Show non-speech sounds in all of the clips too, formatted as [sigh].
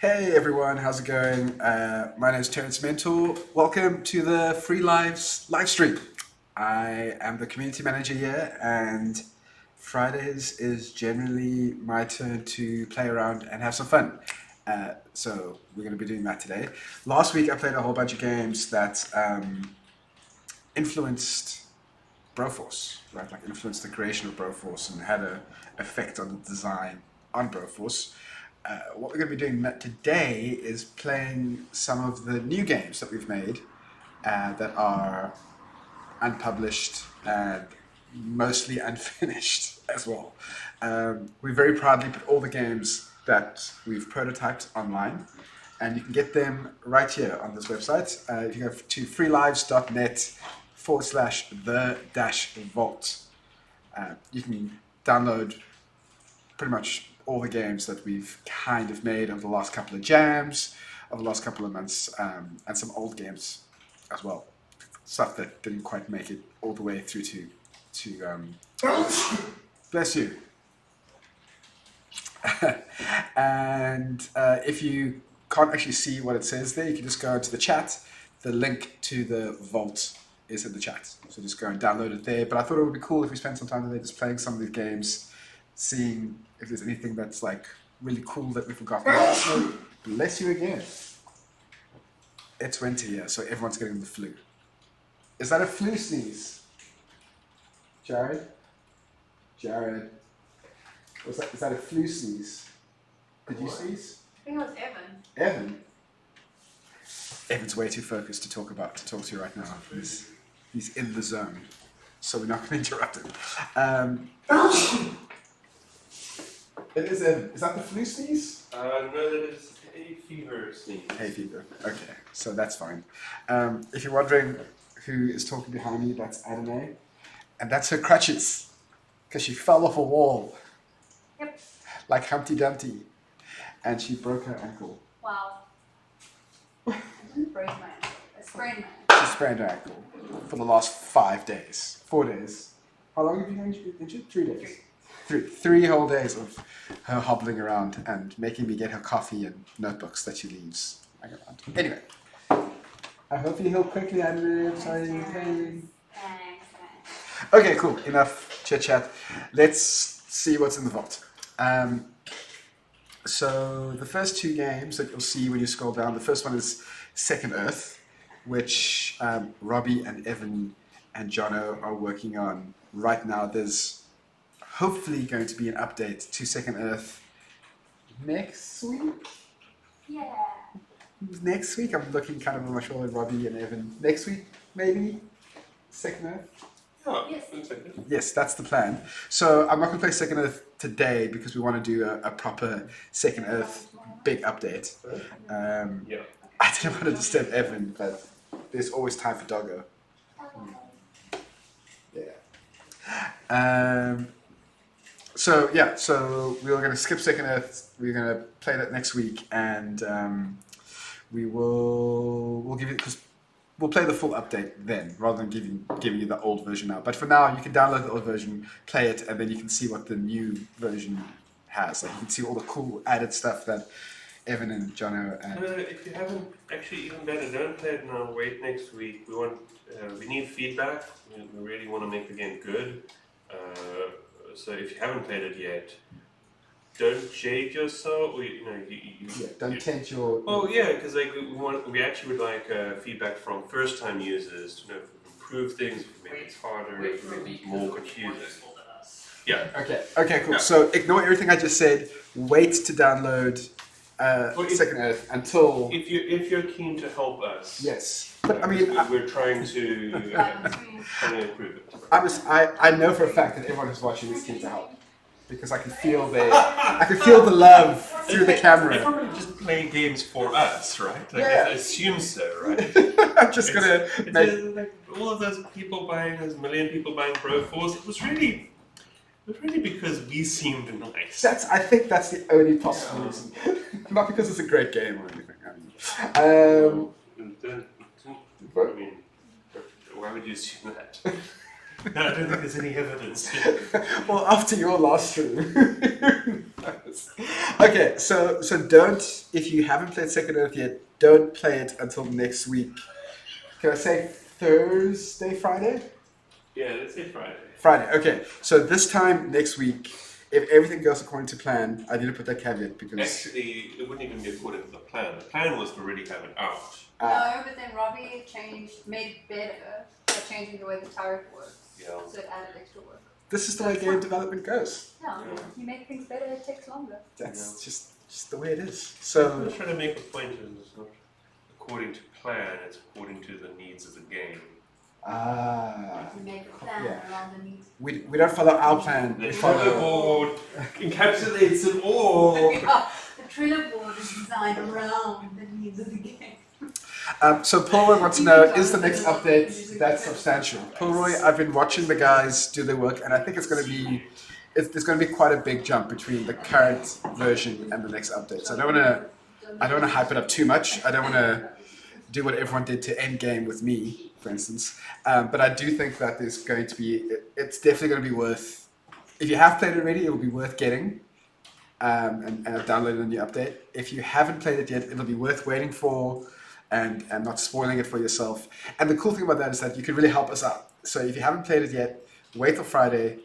Hey everyone, how's it going? Uh, my name is Terence Mentor. Welcome to the Free Lives live stream. I am the community manager here, and Fridays is generally my turn to play around and have some fun. Uh, so we're going to be doing that today. Last week I played a whole bunch of games that um, influenced Broforce, right? Like influenced the creation of Broforce and had an effect on the design on Broforce. Uh, what we're going to be doing today is playing some of the new games that we've made uh, that are unpublished and mostly unfinished [laughs] as well. Um, we very proudly put all the games that we've prototyped online, and you can get them right here on this website. Uh, if you go to freelives.net forward slash the dash vault, uh, you can download pretty much all the games that we've kind of made over the last couple of jams, over the last couple of months, um, and some old games as well. Stuff that didn't quite make it all the way through to to um, [coughs] bless you. [laughs] and uh, if you can't actually see what it says there, you can just go into the chat. The link to the vault is in the chat, so just go and download it there. But I thought it would be cool if we spent some time today just playing some of these games, seeing if there's anything that's like really cool that we forgot. [laughs] bless you again. It's winter here, so everyone's getting the flu. Is that a flu sneeze? Jared? Jared? Was that, is that a flu sneeze? Did you sneeze? I think it was Evan. Evan? Evan's way too focused to talk about to talk to you right now. He's, he's in the zone, so we're not going [laughs] to interrupt him. Um, [laughs] it is Evan. Is that the flu sneeze? Uh, no, that is hay fever sneeze. Hay fever. Okay, so that's fine. Um, if you're wondering who is talking behind me, that's Adonai, and that's her crutches because she fell off a wall. Yep. Like Humpty Dumpty, and she broke her ankle. Wow. I didn't break my ankle. I sprained my ankle. She sprained her ankle for the last five days, four days. How long have you been injured? Three days. Three, three whole days of her hobbling around and making me get her coffee and notebooks that she leaves around. Anyway, I hope you heal quickly, Andrew. I'm sorry. Okay, cool. Enough chit chat. Let's see what's in the vault. Um, so the first two games that you'll see when you scroll down, the first one is Second Earth, which um, Robbie and Evan and Jono are working on right now. There's hopefully going to be an update to Second Earth next week. Yeah. Next week, I'm looking kind of on my shoulder, Robbie and Evan. Next week, maybe Second Earth. Yeah, Yes. looks like. Yes, that's the plan. So I'm not going to play Second Earth today because we want to do a, a proper Second Earth big update. Um, Yeah. [laughs] I didn't want to disturb Evan, but there's always time for Doggo. Yeah. Um, so yeah, so we were going to skip Second Earth. We're going to play that next week, and um, we will we'll give you because we'll play the full update then, rather than giving giving you the old version now. But for now, you can download the old version, play it, and then you can see what the new version has. Like you can see all the cool added stuff that Evan and Jono and Uh, if you haven't, actually, even better, don't play it now. Wait next week. We want, uh, we need feedback. We, we really want to make the game good. Uh, so if you haven't played it yet, don't jade yourself. Or, you know, you, you, yeah, don't taint your. Oh yeah, because like we want, we actually would like uh, feedback from first-time users to know if we can improve things, if we make it harder, Wait if we make it more 'cause it's more confusing. useful us. Yeah. Okay. Okay. Cool. Yeah. So ignore everything I just said. Wait to download uh, Well, if- Second Earth until If you if you're keen to help us, yes. But I mean, we- I, we're trying to uh, trying to improve it. I'm just, I I know for a fact that everyone who's watching is keen to help because I can feel the I can feel the love through the They camera. probably just play games for us, right? Like, Yeah. I assume so, right? [laughs] I'm just gonna It's, make. like all of those people buying, those million people buying Broforce, it was really, it was really because we seemed nice. That's. I think that's the only possible reason. [laughs] Not because it's a great game or anything. I mean, um, Don't- don't- I mean, why would you assume that? [laughs] no, I don't think there's any evidence. [laughs] well, after your last stream. okay, so so don't if you haven't played Second Earth yet, don't play it until next week. Can I say Thursday, Friday? Yeah, let's say Friday. Friday. Okay. So this time next week, if everything goes according to plan, I need to put that caveat because Actually, it wouldn't even be according to the plan. The plan was to already have it out. uh, no, but then Robbie changed, made it better by changing the way the turret works. Yeah. So it added extra work. this is the way game development goes. Yeah, Yeah. you make things better, it takes longer. That's just just the way it is. So I'm So trying to make a point is it's not according to plan, it's according to the needs of the game. Ah, You make a plan Yeah. around the needs. we, we don't follow our plan. The We follow. board [laughs] encapsulates it all. [laughs] Yeah, the Trello board is designed around the needs of the game. Um, so Paul [laughs] wants to know: Is the next update that substantial? Paulroy, I've been watching the guys do their work, and I think it's going to be. It's, there's going to be quite a big jump between the current version and the next update. So I don't want to. I don't want to hype it up too much. I don't want to do what everyone did to Endgame with me, for instance. Um, but I do think that there's going to be. It, it's definitely going to be worth. If you have played it already, it will be worth getting. Um, and, and I've downloaded a new update. If you haven't played it yet, it'll be worth waiting for and, and not spoiling it for yourself. And the cool thing about that is that you can really help us out. So if you haven't played it yet, wait till Friday.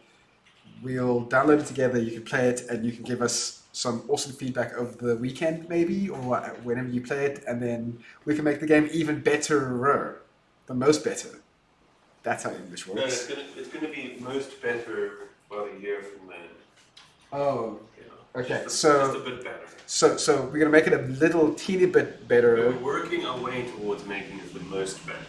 We'll download it together. You can play it, and you can give us some awesome feedback over the weekend, maybe, or whenever you play it, and then we can make the game even better, the most better. That's how English No, it's works. gonna it's gonna be most better about a year from then. Oh, Yeah. okay. Just, So, just a bit better. so, so we're gonna make it a little teeny bit better. We're working our way towards making it the most better.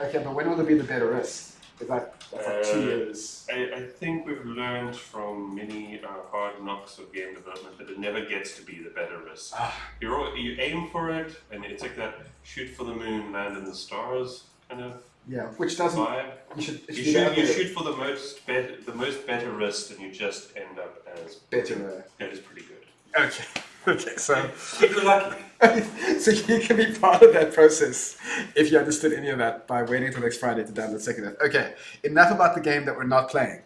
Okay, but when will it be the betterest? Is that that's like two Uh, years? I, I think we've learned from many uh, hard knocks of game development that it never gets to be the betterest. Ah. You're, al- you aim for it, and it's like that shoot for the moon, land in the stars kind of Yeah, which doesn't. vibe. You should. It You should be shoot, you better. shoot for the most better, the most better betterest, and you just end up as better. That is pretty good. Okay. [laughs] Okay. So, [laughs] If you're lucky. [laughs] so you can be part of that process if you understood any of that by waiting until next Friday to download Second Earth. Okay. Enough about the game that we're not playing.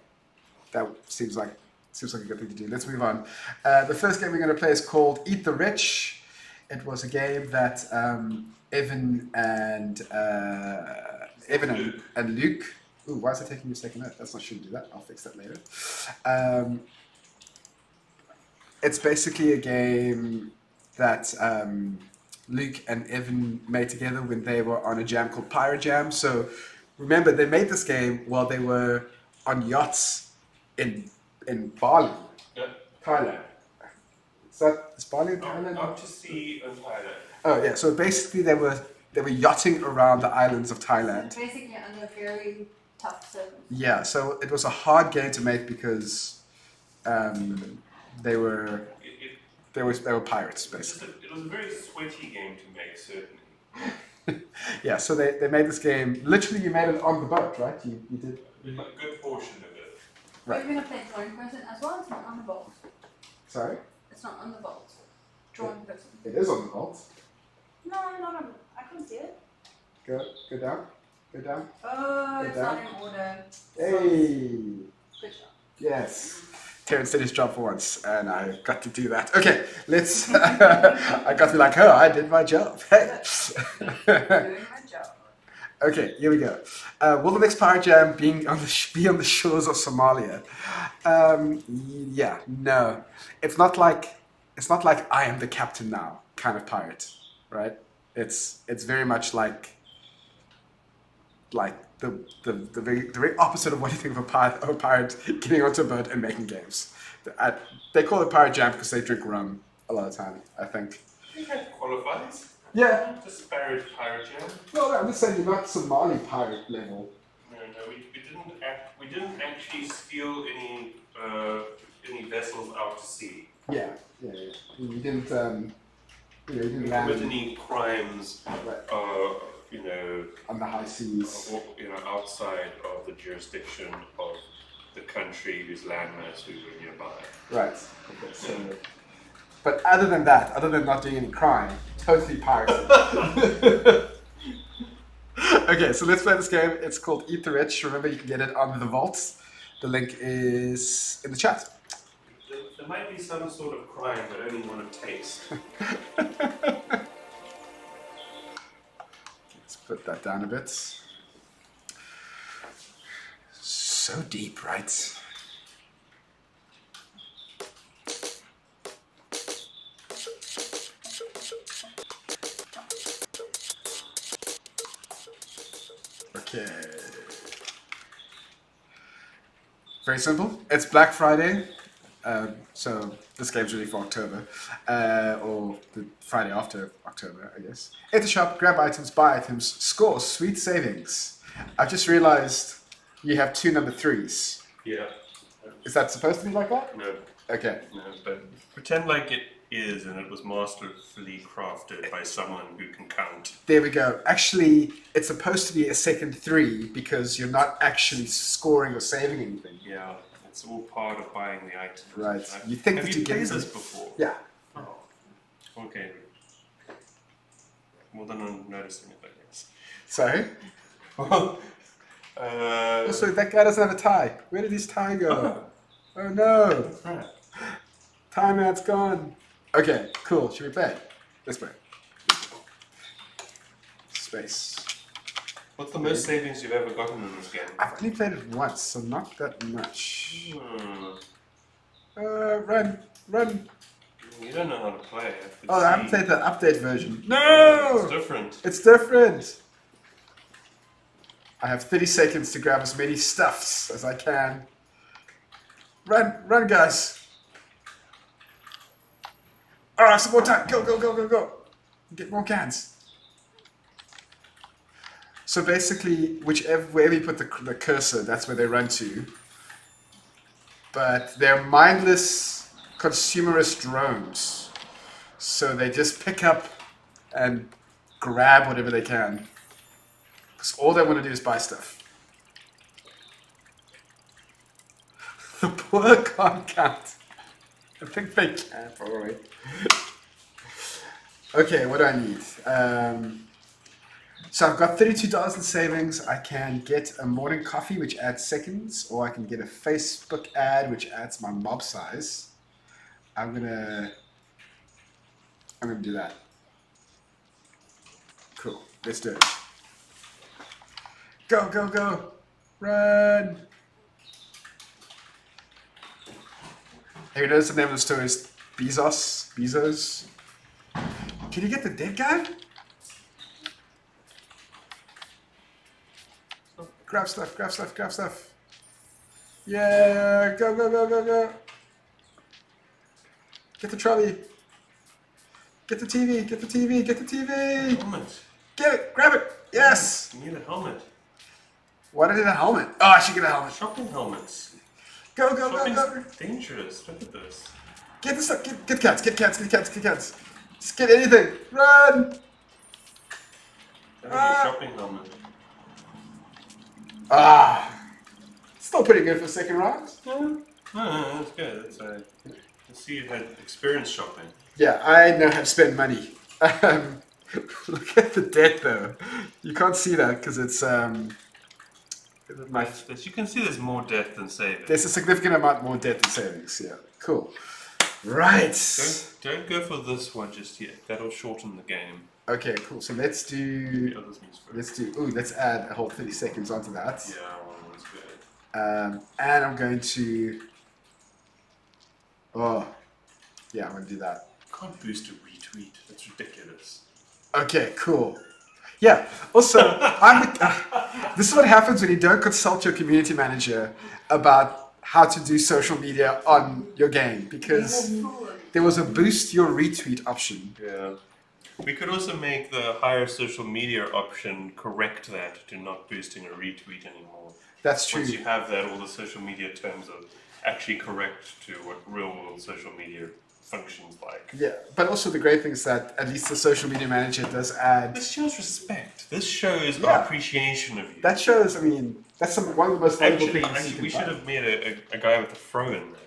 That seems like seems like a good thing to do. Let's move on. Uh, the first game we're going to play is called Eat the Rich. It was a game that um, Evan and uh, Evan and, Luke. and Luke. Ooh, why is it taking you a second? That's not shouldn't do that. I'll fix that later. Um, it's basically a game that um, Luke and Evan made together when they were on a jam called Pirate Jam. So remember, they made this game while they were on yachts in in Bali, Yeah. Thailand. Is that is Bali in Thailand? out to sea and Thailand. Oh yeah. So basically, they were they were yachting around the islands of Thailand. Basically under very tough circumstances. Yeah. So it was a hard game to make because um, they were It, it, they were they were pirates it, was basically. a, it was a very sweaty game to make, certainly. [laughs] Yeah, so they, they made this game. Literally, you made it on the boat, right? You, you did. A good portion of it. Right. We're gonna play drawing person as well. It's not on the boat. Sorry, It's not on the vault. Drawing person. it is on the vault. No, not on. I couldn't see it. Go go down, go down. Oh, Go it's down. not in order. Hey, Good job. yes. Terrence did his job for once, and I got to do that. Okay, let's. [laughs] I got to be like, oh, I did my job. [laughs] Hey. Doing my job. okay, here we go. Uh, will the next pirate jam being on the sh- be on the shores of Somalia? Um, yeah, no. It's not like it's not like I am the captain now kind of pirate, right? It's it's very much like like the the, the, very, the very opposite of what you think of a pirate, of a pirate getting onto a boat and making games. I, they call it pirate jam because they drink rum a lot of time. I think. I think that qualifies. Yeah. Disparate pirate pirate jam. Well, I'm just saying you're not Somali pirate level. No, no, we, we didn't act, we didn't actually steal any uh, any vessels out to sea. Yeah, yeah, yeah. You didn't, um, you know, you commit any crimes, right, uh, you know, on the high seas. or, you know, outside of the jurisdiction of the country whose landmass we were nearby. Right. Okay, so, but other than that, other than not doing any crime, totally pirate. [laughs] okay, so let's play this game. It's called Eat the Rich. Remember, you can get it on the vaults. The link is in the chat. The, the There might be some sort of crime that to taste. [laughs] Let's put that down a bit. So deep, right? Okay. Very simple. It's Black Friday, um, so this game's really for October, uh, or the Friday after October, I guess. Enter shop, grab items, buy items, score sweet savings. I've just realized you have two number threes. Yeah. Is that supposed to be like that? No, Okay. no, but pretend like it is and it was masterfully crafted by someone who can count. There we go. Actually, it's supposed to be a second three because you're not actually scoring or saving anything. Yeah, it's all part of buying the items. Right. You think Have that you you get played this before? Yeah. Oh. Okay. Well, then I'm noticing it, I guess. So, [laughs] uh, also that guy doesn't have a tie. Where did his tie go? Oh [laughs] no! right. Timeout's gone. Okay, cool. Should we play? Let's play. Space. What's the most savings you've ever gotten in this game? I've only played it once, so not that much. Hmm. Uh, run, run. You don't know how to play. I Oh, I haven't played the update version. No! It's different. It's different. I have 30 seconds to grab as many stuffs as I can. Run, run, guys. All right, some more time. Go, go, go, go, go. Get more cans. So basically, whichever wherever you put the, the cursor, that's where they run to. But they're mindless consumerist drones. So they just pick up and grab whatever they can. Because all they want to do is buy stuff. [laughs] The poor can't count. I think they can, probably. [laughs] okay, what do I need? Um, so I've got $32 in savings. I can get a morning coffee, which adds seconds, or I can get a Facebook ad, which adds my mob size. I'm gonna, I'm gonna do that. Cool. Let's do it. Go, go, go. Run. Have you noticed the name of the store is Bezos? Bezos? Can you get the dead guy? Grab stuff, grab stuff, grab stuff. Yeah, go, go, go, go, go. Get the trolley. Get the TV, get the TV, get the TV. Helmet. Get it, grab it. Yes. You need a helmet. Why did I need a helmet? Oh, I should get a helmet. Shopping helmets. Go, go, go, Shopping's go. dangerous. Look at this. Get the stuff. Get, get cats, get cats, get cats, get cats. Just get anything. Run. Is Ah. a shopping helmet. Ah. Still pretty good for second round. Yeah. No, that's good. That's uh, I see you had experience shopping. Yeah, I know how to spend money. Um, [laughs] look at the debt though. You can't see that because it's um. My, you can see, there's more debt than savings. there's a significant amount more debt than savings. Yeah, cool. Right. Don't, don't go for this one just yet. That'll shorten the game. Okay, cool. So let's do. The others means first. Let's do. Ooh, let's add a whole thirty seconds onto that. Yeah, one was good. Um, and I'm going to. Oh, yeah, I'm going to do that. Can't boost a retweet. That's ridiculous. Okay, cool. Yeah. Also, [laughs] I'm. Uh, this is what happens when you don't consult your community manager about how to do social media on your game because there was a boost your retweet option. Yeah. We could also make the higher social media option correct that to not boosting a retweet anymore. That's true. Once you have that, all the social media terms are actually correct to what real world social media functions like. Yeah, but also the great thing is that at least the social media manager does add. This shows respect. This shows Yeah. appreciation of you. That shows. I mean, that's some, one of the most valuable actually, things you actually we should have made a, a, a guy with a throw in there.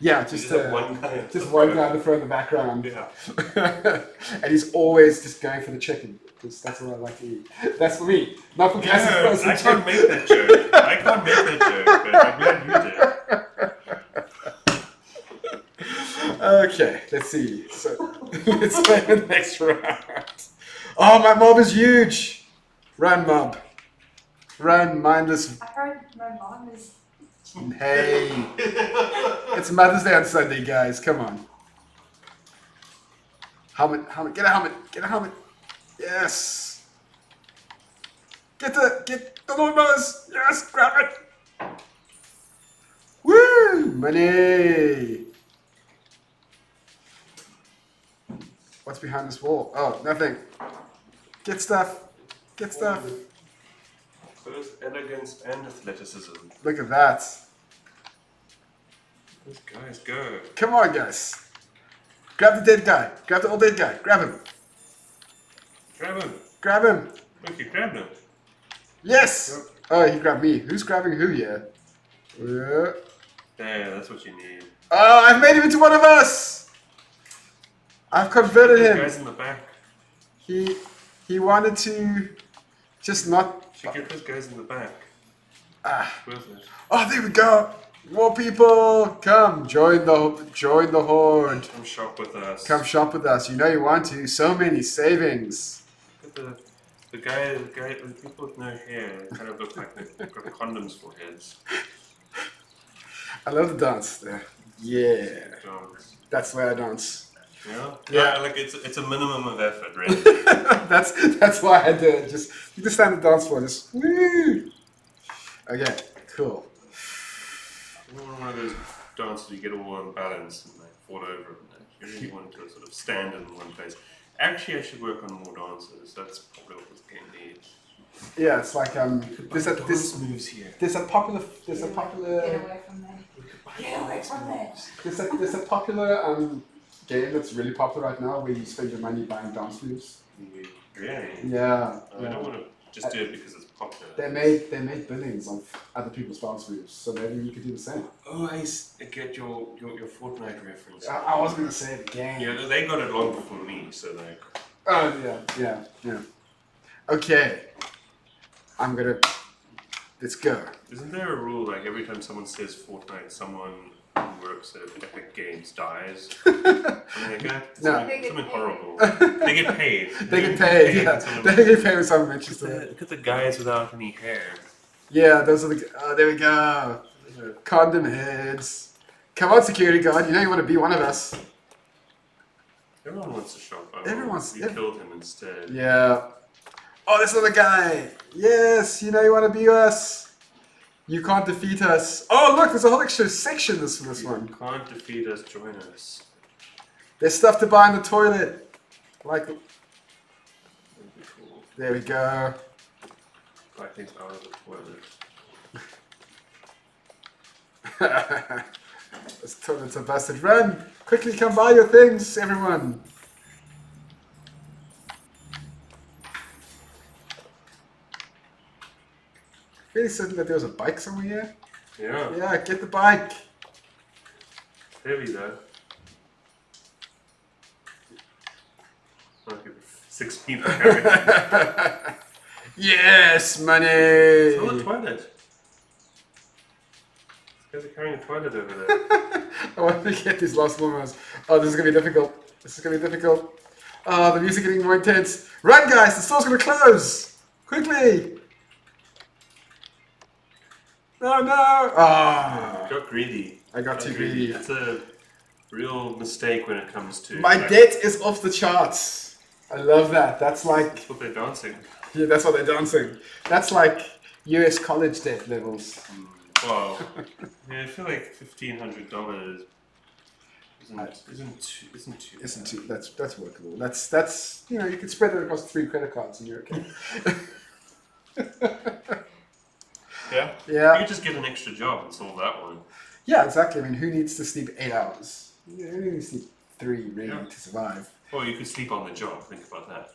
Yeah, just just have uh, one guy. just one throw. guy in the front in the background. Yeah. [laughs] and he's always just going for the chicken because that's what I like to eat. That's for me, not for No, I can't make that joke. I can't make that joke, but I'm glad you did. Okay, let's see. So [laughs] let's play the next round. Oh, my mob is huge. Run, mob. Run, mindless. I heard my mom is. Hey, it's Mother's Day on Sunday, guys. Come on. Helmet, helmet, get a helmet, get a helmet. Yes. Get the, get the Lord Mothers. Yes, grab it. Woo, money. What's behind this wall? Oh, nothing. Get stuff. Get stuff. Both elegance and athleticism. Look at that. Those guys go. Come on, guys. Grab the dead guy. Grab the old dead guy. Grab him. Grab him. Grab him. Look, you grabbed him. Yes. Oh, he grabbed me. Who's grabbing who here? Yeah. Uh. There, that's what you need. Oh, I've made him into one of us. I've converted Those him. guys in the back. He he wanted to just not. Should get those guys in the back. Ah. Oh, there we go. More people, come join the join the horde. Come shop with us. Come shop with us. You know you want to. So many savings. The, the guy, the guy, the people with no hair kind of look like they've got condoms for heads. I love the dance there. Yeah, Dogs. that's why I dance. Yeah? Yeah. Yeah, like it's, it's a minimum of effort, [laughs] really. that's that's why I did it. Just you just stand the dance floor, just woo. Okay, cool. You don't want one of those dances you get all unbalanced and they fall over and that. You really want to sort of stand in one place. Actually, I should work on more dances. That's probably what this game needs. Yeah, it's like um, there's a this moves here. there's a popular there's a popular Get away from me. Get away from me. there's a there's a popular um game that's really popular right now where you spend your money buying dance moves. Really? Yeah, I yeah. don't want to just do it because it's popular. They made they made billions on other people's dance moves, so maybe you could do the same. Oh, I s- I get your, your, your Fortnite reference. I, I was gonna say the game. Yeah, they got it long before me, so like. Oh yeah, yeah, yeah. Okay, I'm gonna. Let's go. Isn't there a rule like every time someone says Fortnite, someone who works at Epic Games dies? [laughs] Something like that? No. Something, They get something paid. horrible. [laughs] they get paid. They get [laughs] paid. Yeah, they get paid when someone mentions Look at, it. the, look at the guys without any hair. Yeah, those are the. Oh, there we go. Condom heads. Come on, security guard. You know you want to be one of us. Everyone wants to shop. Oh, Everyone's- We ev- killed him instead. Yeah. Oh, this other guy. Yes, you know you want to be us. You can't defeat us. Oh, look, there's a whole extra section this this You one. You can't defeat us, join us. There's stuff to buy in the toilet. Like, cool. there we go. I think out of the toilet. [laughs] this toilet's a busted. Run! Quickly come buy your things, everyone. Really certain that there was a bike somewhere here? Yeah, Yeah, get the bike. heavy though. Six people carrying it. [laughs] yes, money. It's the toilet. These guys are carrying a toilet over there. [laughs] I want to get these last moments. Oh, this is gonna be difficult. This is gonna be difficult. Oh, the music getting more intense. Run, guys! The store's gonna close. Quickly! No, no! Ah, Got greedy. I got too greedy. That's a real mistake when it comes to. My like, debt is off the charts. I love that. That's like, That's what they're dancing. yeah, that's what they're dancing. That's like US college debt levels. Wow. [laughs] yeah, I feel like fifteen hundred dollars isn't isn't too, isn't too. Isn't too, that's that's workable. That's that's you know you can spread it across three credit cards and you're okay. Yeah. Yeah. You just get an extra job and solve that one. Yeah, exactly. I mean, who needs to sleep eight hours? You only need to sleep three, really, Yeah. to survive. Or you could sleep on the job. Think about that.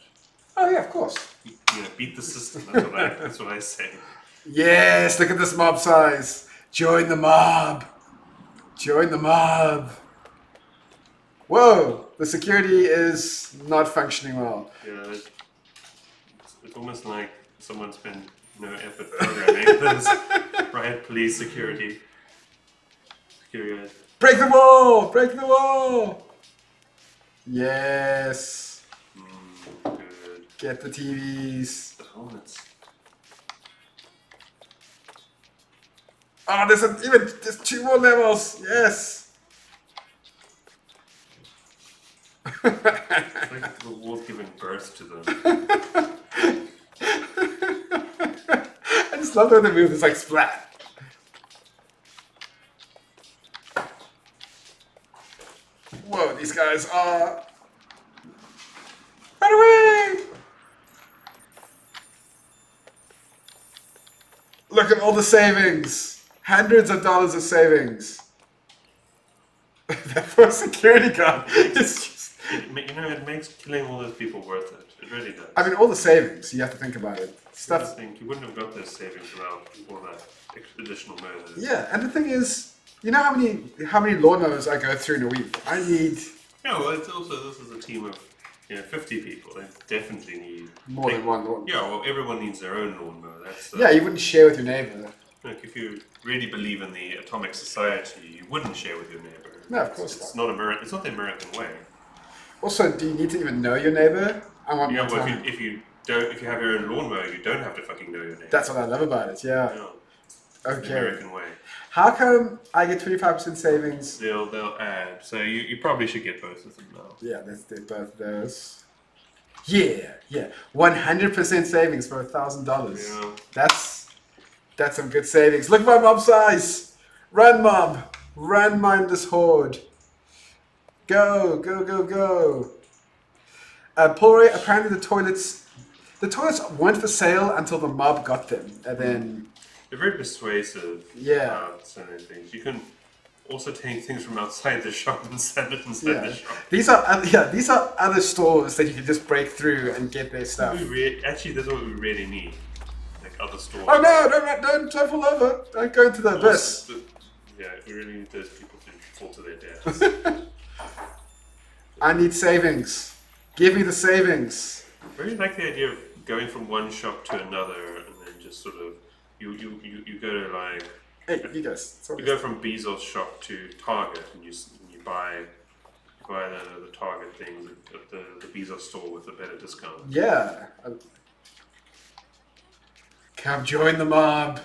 Oh yeah, of course. You, you know, beat the system. That's what I. [laughs] That's what I say. Yes, look at this mob size. Join the mob. Join the mob. Whoa, the security is not functioning well. Yeah. It's, it's almost like someone spent no effort programming this riot police security. Security guys. Break the wall! Break the wall! Yes. Mm, good. Get the TVs. The helmets. Oh, there's a, even there's two more levels. Yes. It's like the wall's giving birth to them. [laughs] Love the. It's like splat. Whoa, these guys are. Run away! Look at all the savings. Hundreds of dollars of savings. [laughs] that a security guard. It's just. You know, it makes killing all those people worth it. It really does. I mean, all the savings. You have to think about it. Stuff. think you wouldn't have got those savings without all that additional murders. Yeah, and the thing is, you know how many how many lawnmowers I go through in a week. I need Yeah, well, it's also this is a team of you know 50 people. They definitely need more than one lawn. Yeah, well, everyone needs their own lawnmower. That's the, Yeah, you wouldn't share with your neighbor. Like if you really believe in the atomic society, you wouldn't share with your neighbor. No, of course it's, it's not. not Ameri- It's not the American way. Also, do you need to even know your neighbor? I want Yeah, more well, if you, if you don't, if you have your own lawnmower, you don't have to fucking know your name. That's what I love about it. Yeah. yeah, it's the Okay. American way. How come I get twenty five percent savings? They'll they'll add. So you, you probably should get both of them now. Yeah, let's do both of those. Yeah, yeah, one hundred percent savings for a thousand dollars. Yeah. That's that's some good savings. Look at my mob size. Run, mob. Run, mindless horde. Go, go, go, go. Uh, Paul apparently the toilets, the toilets weren't for sale until the mob got them, and then They're very persuasive. Yeah. About certain things. You can also take things from outside the [laughs] shop and send it inside yeah, the shop. these are yeah these are other stores that you can just break through and get their stuff. Actually, that's what we really need. Like other stores. Oh no! Don't don't don't fall over! Don't go into the abyss. Also, the- Yeah, we really need those people to fall to their deaths. [laughs] I need savings. Give me the savings. I really like the idea of going from one shop to another and then just sort of you you, you, you go to like Hey, you guys. you go from Bezos shop to Target and you and you buy you buy the, the Target things at the, the Bezos store with a better discount. Yeah. Come join the mob.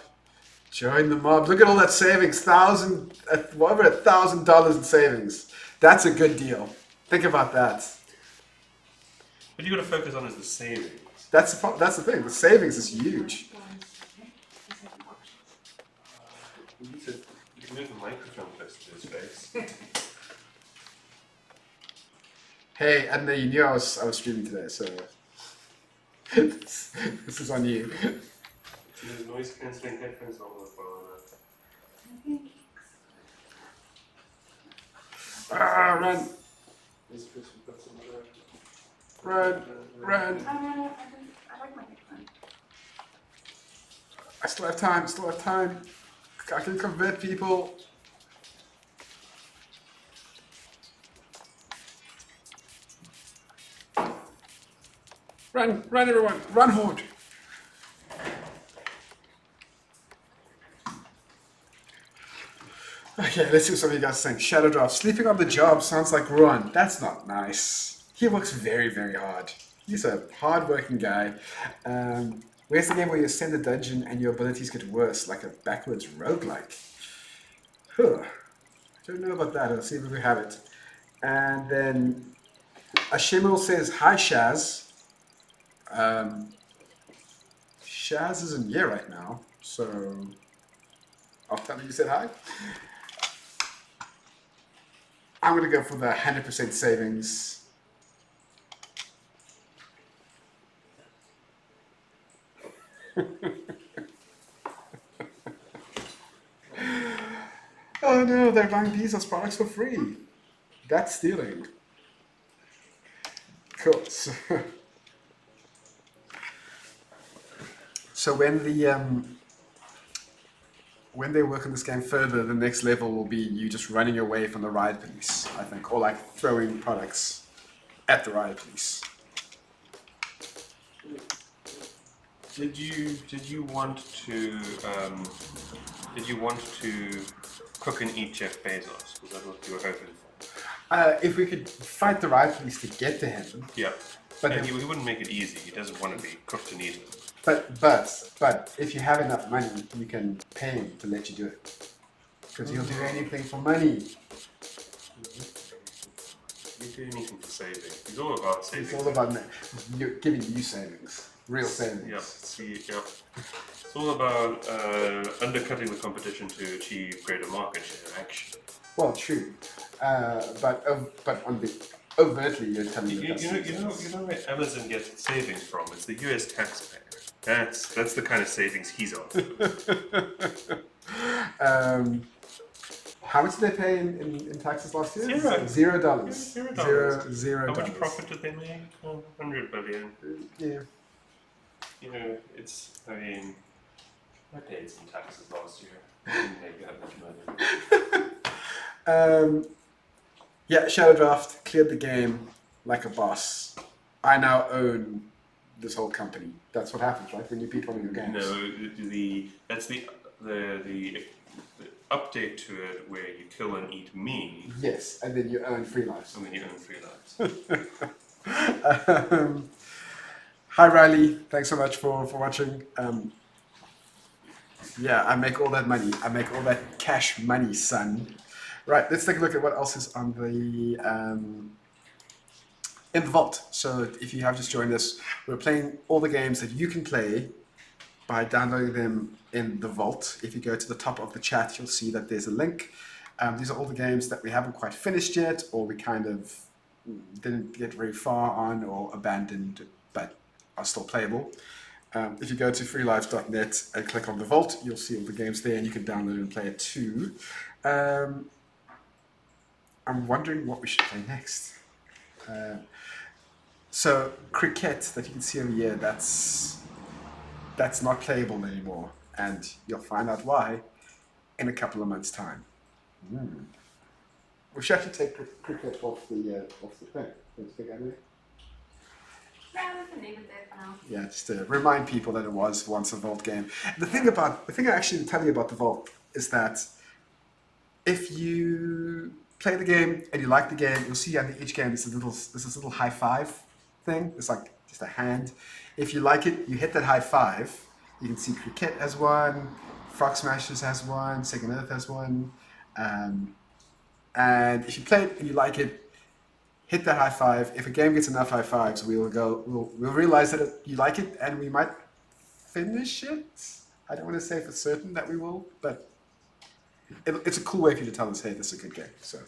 Join the mob. Look at all that savings. Thousand, uh, whatever, a thousand dollars in savings. That's a good deal. Think about that. What you got to focus on is the savings. That's the, that's the thing. The savings is huge. You need to you can move the microphone close to his face. Hey, Edna, you knew I was I was streaming today, so this, [laughs] this is on you. There's noise cancelling headphones not work well on that. Ah, run, run, run. No, no, no, I, I like my headphone. I still have time. Still have time. I can convert people. Run, run, everyone, run, horde. Okay, let's see what some of you guys are saying. Shadow Draft. Sleeping on the job sounds like Ron. That's not nice. He works very, very hard. He's a hard-working guy. Um, where's the game where you ascend the dungeon and your abilities get worse, like a backwards roguelike? Huh. I don't know about that. I'll see if we have it. And then Ashimil says, Hi, Shaz. Um, Shaz isn't here right now, so I'll tell you said hi. I'm gonna go for the 100% savings. Oh no, they're buying these as products for free. That's stealing. Cool. So, [laughs] so when the um, when they work on this game further, the next level will be you just running away from the riot police, I think, or like throwing products at the riot police. Did you did you want to um, did you want to cook and eat Jeff Bezos? Was that what you were hoping for? Uh, if we could fight the right police to get to him, Yeah. But and then- he, he wouldn't make it easy. He doesn't want to be cooked and eaten. but but but if you have enough money, you can pay him to let you do it, because he'll do anything for money. You do anything for saving. He's all about saving. It's all about giving you savings, real savings. Yeah, see, yeah. It's all about uh, undercutting the competition to achieve greater market share, actually. Well, true, uh, but but on the overtly, you're telling You, me you, know, you, know, you know where Amazon gets its savings from? It's the US taxpayer. That's that's the kind of savings he's on. [laughs] um, how much did they pay in, in, in taxes last year? Zero. Zero dollars. Zero Zero, dollars. zero How dollars. much profit did they make? Oh, 100 billion. Yeah. You know, it's, I mean, I paid some taxes last year. I didn't make that much money. [laughs] Um, yeah, Shadow Draft cleared the game like a boss. I now own this whole company. That's what happens, right? When you beat one of your games. No, the, that's the, the the the update to it where you kill and eat me, Yes, and then you earn free lives. and then you own three lives. [laughs] um, hi Riley, thanks so much for, for watching. Um, yeah, I make all that money. I make all that cash money, son. Right, let's take a look at what else is on the um, in the vault. So if you have just joined us, we're playing all the games that you can play by downloading them in the vault. If you go to the top of the chat, you'll see that there's a link. Um, these are all the games that we haven't quite finished yet, or we kind of didn't get very far on or abandoned, but are still playable. Um, if you go to freelives.net and click on the vault, you'll see all the games there, and you can download and play it too. Um, I'm wondering what we should play next. Uh, so cricket that you can see over here, that's that's not playable anymore, and you'll find out why in a couple of months' time. Hmm. We should actually take cricket off the uh, off the thing. Don't you think, Emily? Yeah, just to remind people that it was once a Vault game. The thing about the thing I actually tell you about the Vault is that if you play the game and you like the game, you'll see under each game there's a little there's this little high five thing. It's like just a hand. If you like it, you hit that high five. You can see Cricket has one, Frog Smashers has one, Second Earth has one. Um, and if you play it and you like it, hit that high five. If a game gets enough high fives, we'll go. We'll, we'll realize that you like it, and we might finish it. I don't want to say for certain that we will, but it, it's a cool way for you to tell us, hey, this is a good game. So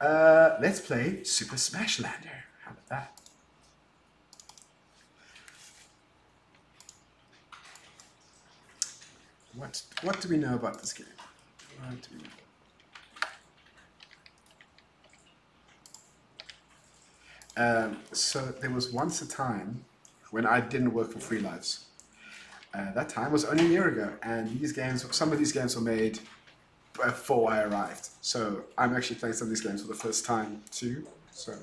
uh, let's play Super Smash Lander. How about that? What what do we know about this game? What do we know? Um, so there was once a time when I didn't work for Free Lives. Uh, that time was only a year ago, and these games, some of these games were made before I arrived. So I'm actually playing some of these games for the first time too. So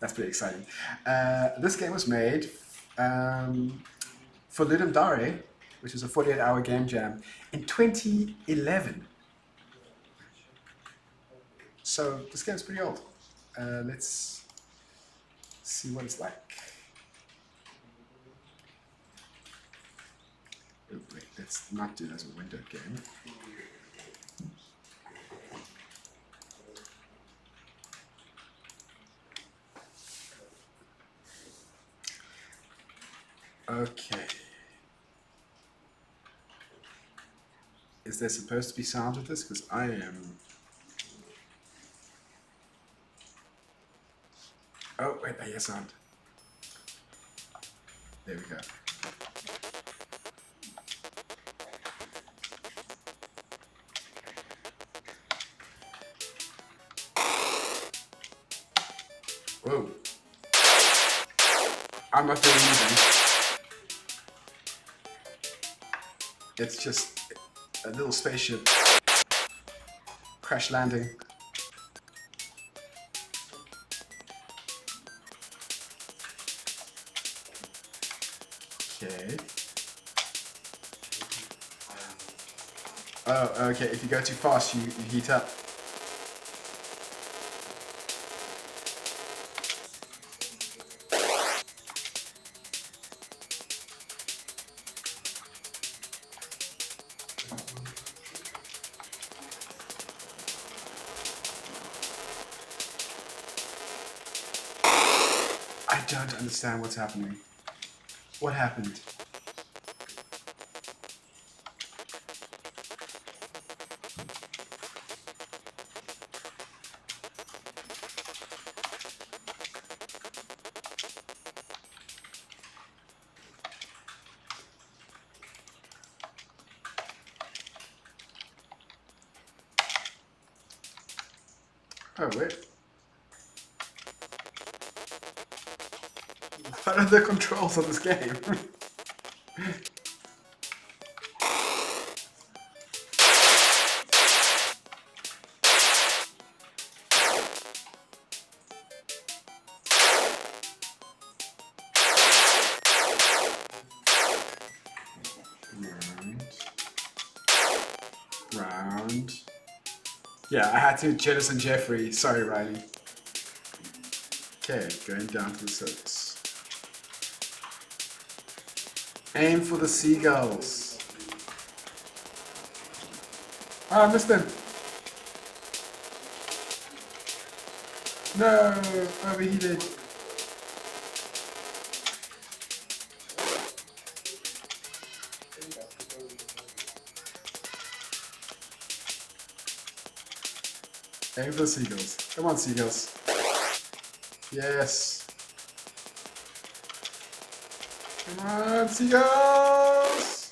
that's pretty exciting. Uh, this game was made um, for Ludum Dare, which is a 48-hour game jam, in 2011. So this game's pretty old. Uh, let's see what it's like. Oh, wait, let's not do it as a windowed game. Okay. Is there supposed to be sound with this? Because I am. I hear sound. There we go. Whoa. I'm not doing anything. It's just a little spaceship crash landing. Okay. If you go too fast, you, you heat up. I don't understand what's happening. What happened? Controls on this game? [laughs] Round. Yeah, I had to jettison Jeffrey. Sorry, Riley. Okay, going down to the surface. Aim for the seagulls. Ah, I missed them. No, overheated. Aim for the seagulls. Come on, seagulls. Yes. Come on, seagulls!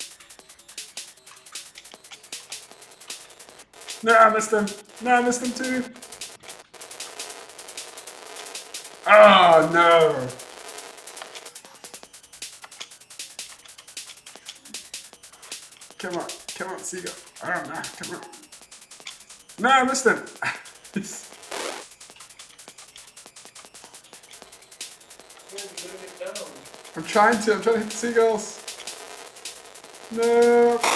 No, I missed them. No, I missed them too. Oh no! Come on, come on, seagull. Oh no, come on. No, I missed them. [laughs] I'm trying to, I'm trying to hit the seagulls. No.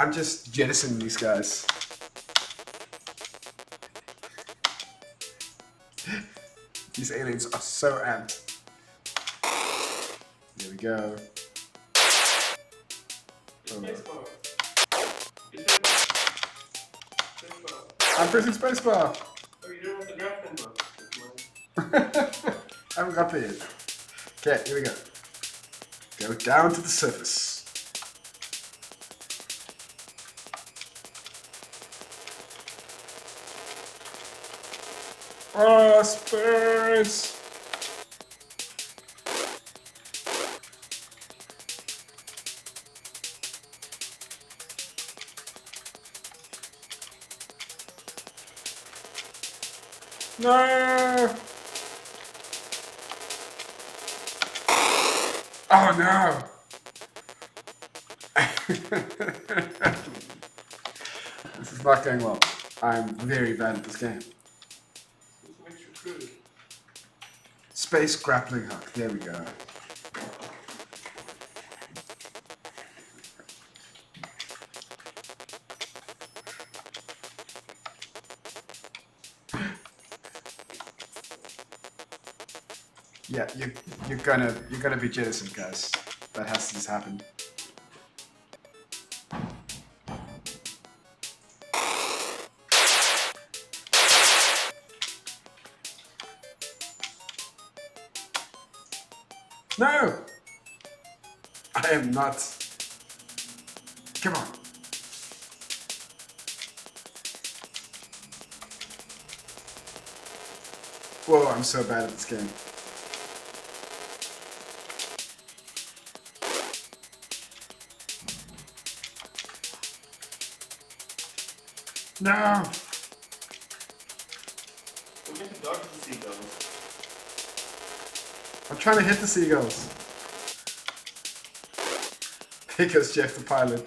I'm just jettisoning these guys. These aliens are so amped. There we go. I'm pressing spacebar. Oh. [laughs] I haven't got there yet. Okay, here we go. Go down to the surface. Space grappling hook. There we go. Yeah, you you're gonna you're gonna be jettisoned, guys. That has to just happen. nuts. Come on. Whoa, I'm so bad at this game. No! I'm trying to hit the seagulls. There goes Jeff the pilot.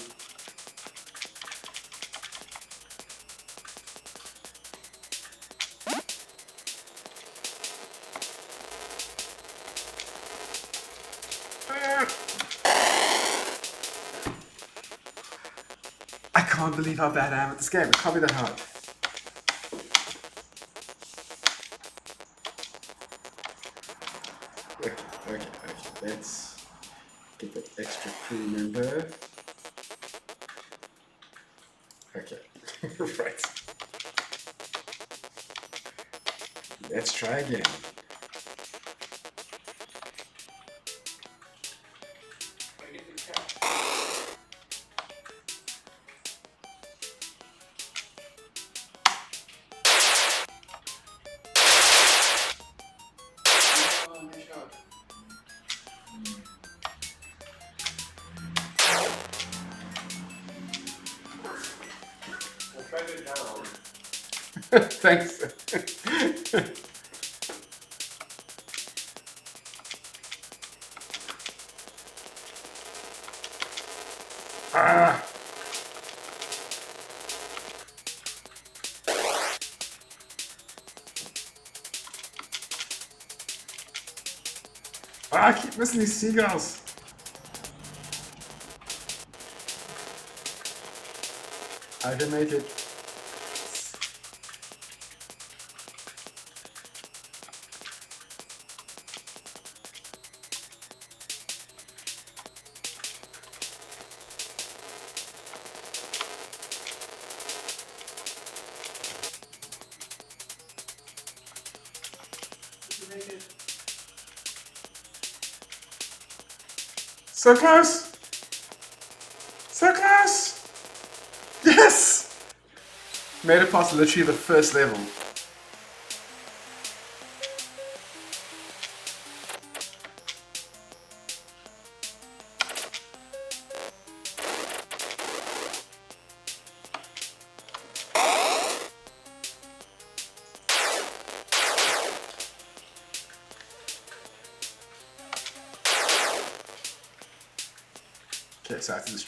I can't believe how bad I am at this game. It can't be that hard. Let's try Missing these seagulls. I can make it. So close! Yes! Made it past literally the first level.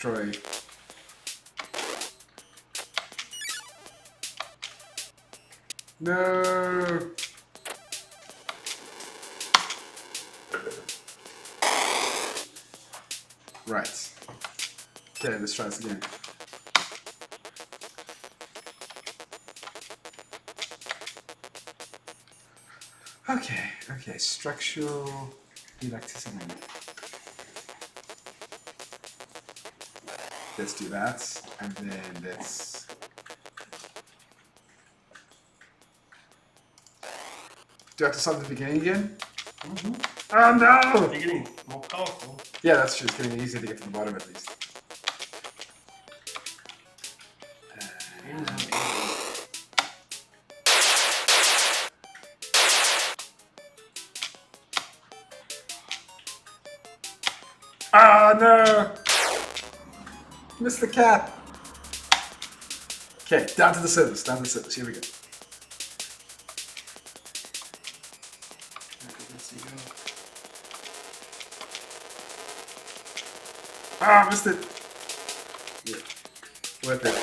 So I have to destroy. No! Right. Okay, let's try this again. Okay, okay, structural electricity. Let's do that, and then let's. Do I have to start at the beginning again? Oh no! You're more powerful. Yeah, that's true. It's getting easier to get to the bottom at least. The cap. Okay, down to the surface. Down to the surface. Here we go. Ah, missed it. Yeah. Worth it.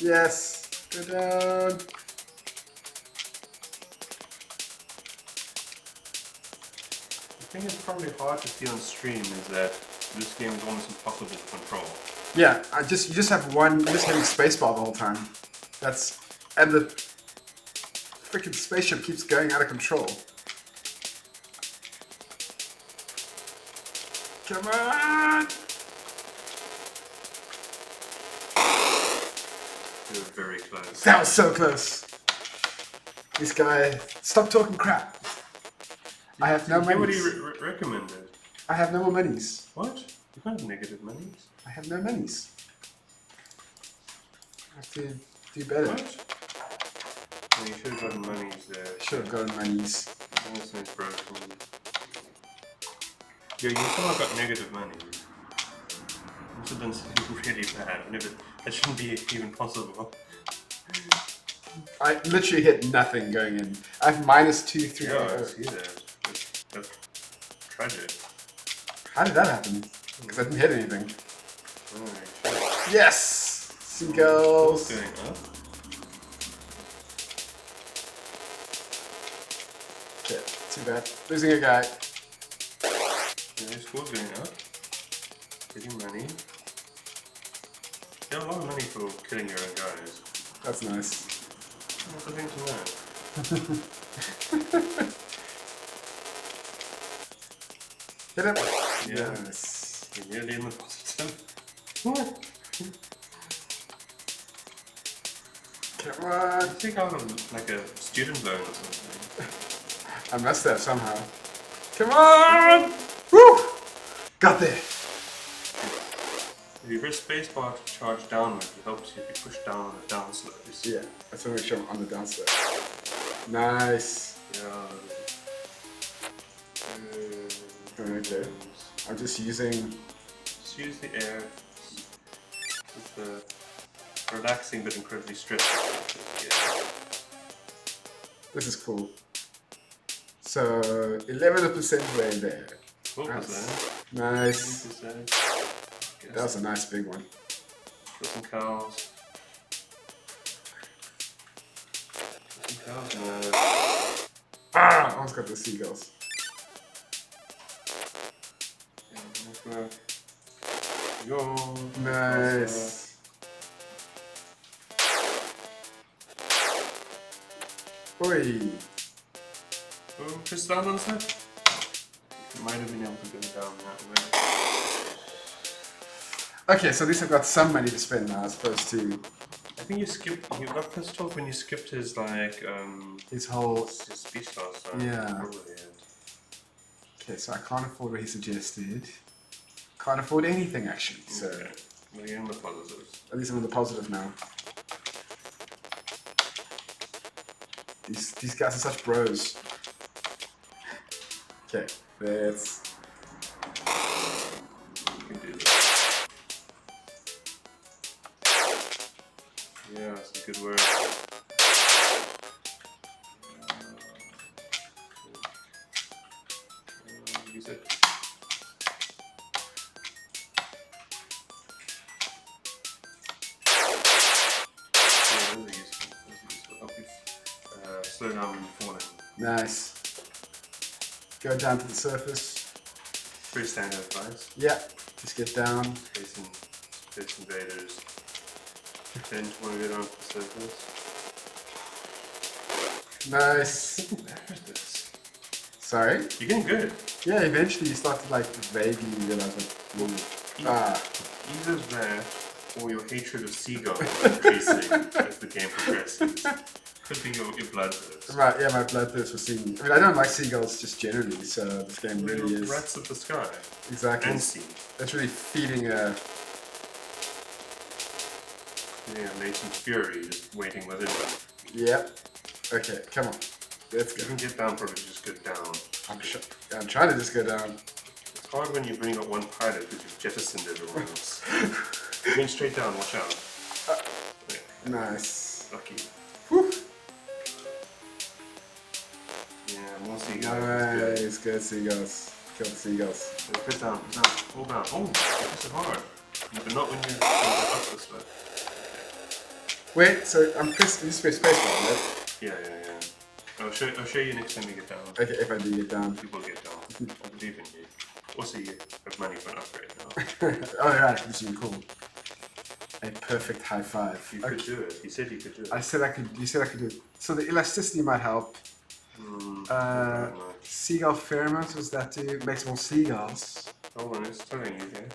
Yes. Go down. Thing that's probably hard to see on stream is that this game is almost impossible to control. Yeah, I just you just have one. You just hitting spacebar the whole time. That's and the freaking spaceship keeps going out of control. Come on! You're very close. That was so close. This guy, stop talking crap. I have no what he minis. re- re- recommended. I have no more minis. What? You can't have negative monies. I have no minis. I have to Do better. Well, you should have gotten monies there. Should have gotten my knees. This is broken. Yeah, you somehow got negative money. Must have done something [laughs] really bad. Never, that shouldn't be even possible. I literally hit nothing going in. I have minus two, three. Yeah, I see that. Tragic. How did that happen? Because I didn't hit anything. Oh, Alright, Yes! Seagulls. Going up. Too bad. Losing a guy. Yeah, score's going up. Getting money. Yeah, a lot of money for killing your own guys. That's nice. That's the thing to know. Hit. Yeah. Yes. You're nearly in the positive. Come on. I think I was like a student loan or something. I messed that somehow. Come on! Woo! Got there. If you press spacebar to charge downward, it helps you if you push down on the down slopes. Yeah, I just want to make sure I'm on the down slope. Nice. Yeah. Okay. I'm just using. Just use the air. It's the relaxing but incredibly stressful. Yeah. This is cool. So 11% way there. What was Nice. that? Nice. Was that? That was a nice big one. Kill some cows. Kill some cows. Ah! Almost got the seagulls. Nice. Oi. Oh, press down on sir. You might have been able to go down that way. Okay, so at least I've got some money to spend now as opposed to I think you skipped. You got pissed off when you skipped his like um his whole. his speech last time. Yeah. Yeah. Okay, so I can't afford what he suggested. Can't afford anything actually, so Okay. You're in the positives. at least I'm in the positive now. These these guys are such bros. Okay, let's You can do that. Yeah, some good work. Go down to the surface. Pretty standard advice. Yeah, just get down. Facing space invaders. Then want to down to the surface. Nice. This. Sorry. You're getting good. Yeah, eventually you start to like vaguely realize like. E- ah, Either that or your hatred of seagulls increasing [laughs] as the game progresses. Could be your, your bloodthirst. right. Yeah, my bloodthirst for seeing. I mean, I don't like seagulls just generally, so this game really is Rats of the sky exactly. and sea. It's really feeding a. Yeah, latent fury just waiting within you. Yep. Okay, come on. Let's go. You can get down, for probably just go down. I'm, I'm trying to just go down. It's hard when you bring up one pilot because you've jettisoned everyone else. [laughs] You're going straight down, watch out. Yeah, Nice. lucky. Nice. Good seagulls. Kill the seagulls. So Put down, put down, hold down. Oh, this is hard. But not when you're up this way. Wait, so I'm pressing this space space bar, right? Yeah, yeah, yeah. I'll show, I'll show you next time you get down. Okay, if I do get down. Will get down. I believe in you. Also, you have money for an upgrade now. [laughs] oh, right, this is cool. A perfect high five. You Okay. could do it. You said you could do it. I said I could. You said I could do it. So the elasticity might help. Hmm, Uh. Seagull pheromones. Was that do? Makes more seagulls. Hold on, it's telling you here.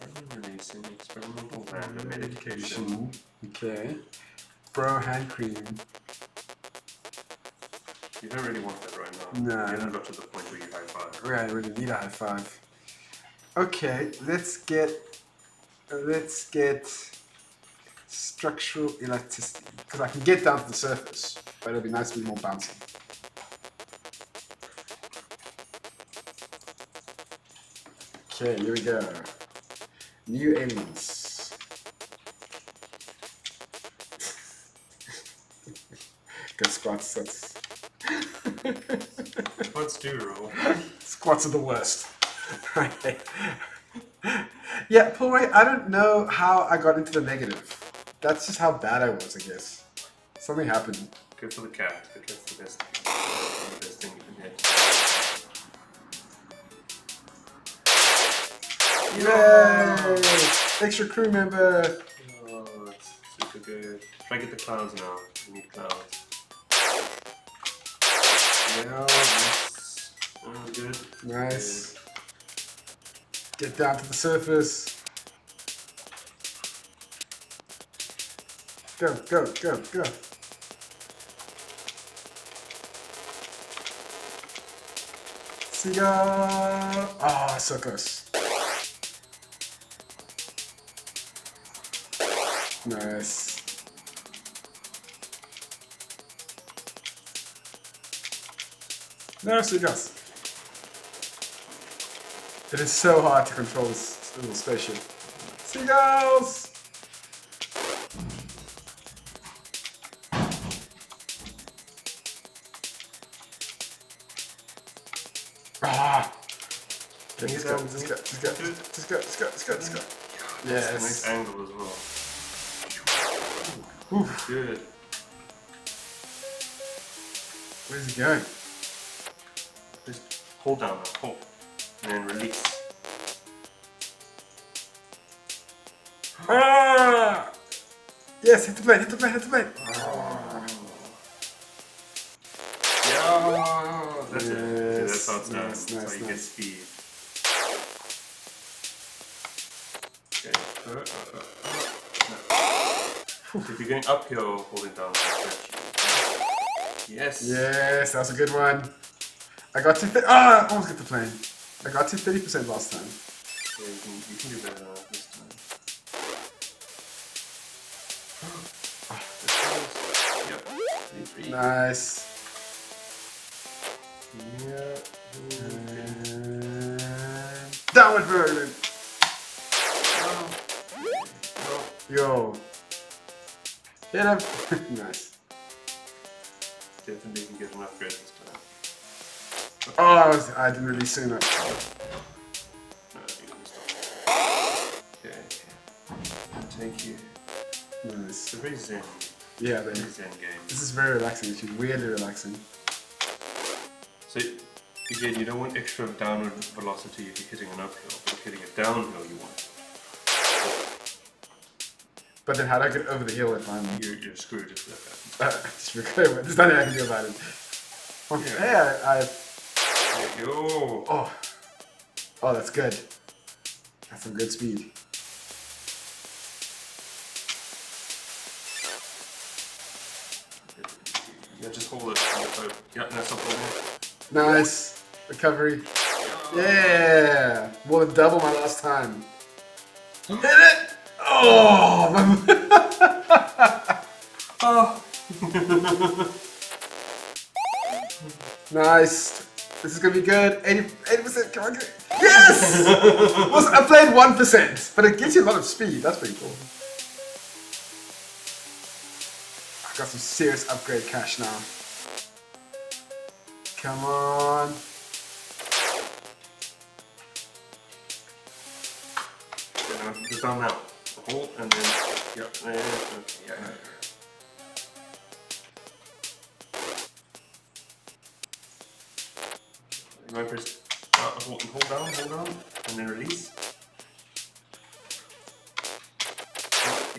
Random releasing experimental random medication. Okay. Bro hand cream. You don't really want that right now. No. You haven't got to the point where you high five. Right, I really need a high five. Okay, let's get. uh, Let's get. Structural elasticity. Because I can get down to the surface, but it'll be nice to be more bouncy. Okay, here we go. New aliens. [laughs] Good squats. Let's [laughs] do roll. Squats are the worst. [laughs] Yeah, Paul Ray, I don't know how I got into the negative. That's just how bad I was, I guess. Something happened. Good for the cat. The cat's the best. The best thing you can hit. Yay! Extra crew member. Oh, that's super good. Try to get the clouds now. We need clouds. Yeah, that's oh, good. Nice. Get down to the surface. Go, go, go, go. See ya! Ah, so close. Nice. No seagulls. It is so hard to control this little spaceship. Seagulls! Okay, just go, just go, just go, just go, just go, just go, just go. That's a Yes. nice angle as well. Oof. Good. Where's he going? Just hold down now. Hold. And then release. Ah! Yes, hit the plane, hit the plane, hit the plane. Going uphill, hold it down. Yes. Yes, that was a good one. I got to th- ah, almost get the plane. I got to 30% last time. Yeah, you, can, you can do better this time. [gasps] Ah, this. Yep. Three, three. Nice. Yeah. And downward version. Him. [laughs] nice. Definitely can get an upgrade this time. Oh, I, was, I didn't really see that. No, you can stop. Okay. Thank you. Nice. It's a very zen, Yeah, very baby. zen game. This is very relaxing. Actually, weirdly relaxing. So again, you don't want extra downward velocity if you're hitting an uphill, but if you're hitting a downhill, you want. But then, how do I get over the hill if I'm You're, you're screwed if that [laughs] happens. uh, just reclaim it? There's nothing I can do about it. Okay, Yeah. I, I There oh, oh, that's good. That's some good speed. Yeah, just hold it. hold it. Yeah, that's a problem. Nice recovery. Yeah, more than double my last time. Hit it! Oh, Oh. [laughs] nice. This is gonna be good. 80 percent. Come on. Yes! I played one percent, but it gives you a lot of speed. That's pretty cool. I got some serious upgrade cash now. Come on. Just down now. Hold and then. Yeah, okay, yeah. yeah. You might press uh, hold, hold down, hold down, and then release.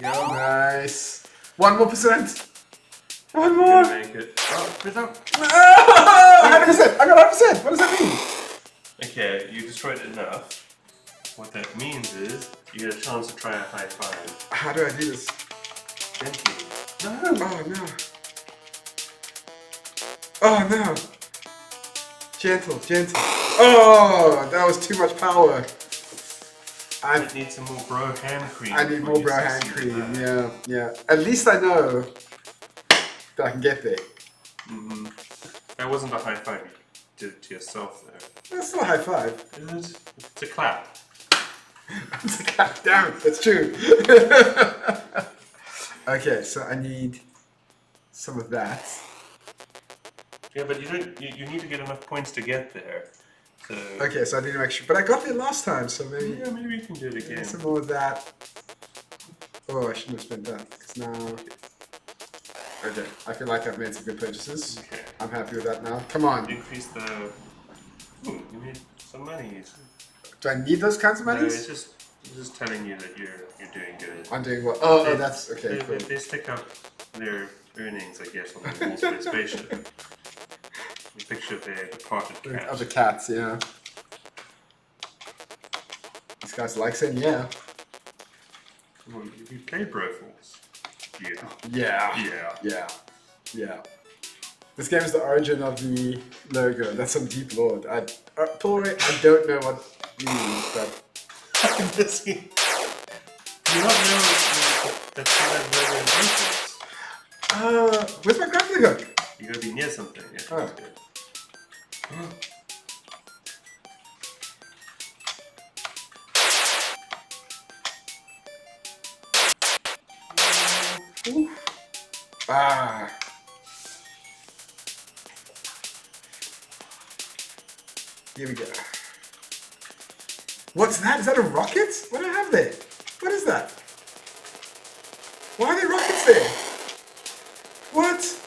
Yeah, Nice. One more percent. One more. make it. Oh, press down. Ah, 100%. I got 100%. What does that mean? Okay, you destroyed it enough. What that means is you get a chance to try a high five. How do I do this? Gently. No. Oh no. Oh no. Gentle, gentle. Oh, that was too much power. I need some more bro hand cream. I need more bro hand cream. Yeah, yeah. At least I know that I can get there. Mhm. That wasn't a high five you did to yourself there. That's not a high five. Is it? It's a clap. [laughs] God damn it, that's true. [laughs] okay, so I need some of that. Yeah, but you don't. You, you need to get enough points to get there. So Okay, so I need to make sure. But I got there last time, so maybe, yeah, maybe you can do it again. some more of that. Oh, I shouldn't have spent that because now. Okay, I feel like I've made some good purchases. Okay. I'm happy with that now. Come on. Increase the. Ooh, you made some money. Do I need those kinds of No, it's just it's just telling you that you're you're doing good. I'm doing well. Oh, oh that's okay. They, Cool. they, they stick up their earnings, I guess, on the walls of their spaceship. Picture of their departed cat. Of the cats, yeah. These guys like saying yeah. Well, you, you play Broforce. Yeah. Yeah. Yeah. Yeah. Yeah. This game is the origin of the logo. That's some deep lord. I, uh, Paul I don't know what but [laughs] he? Do you not know that uh, where's my grappling hook? You gotta be near something. Yeah. Oh. that's good. Ah. Here we go. What's that? Is that a rocket? What do I have there? What is that? Why are there rockets there? What?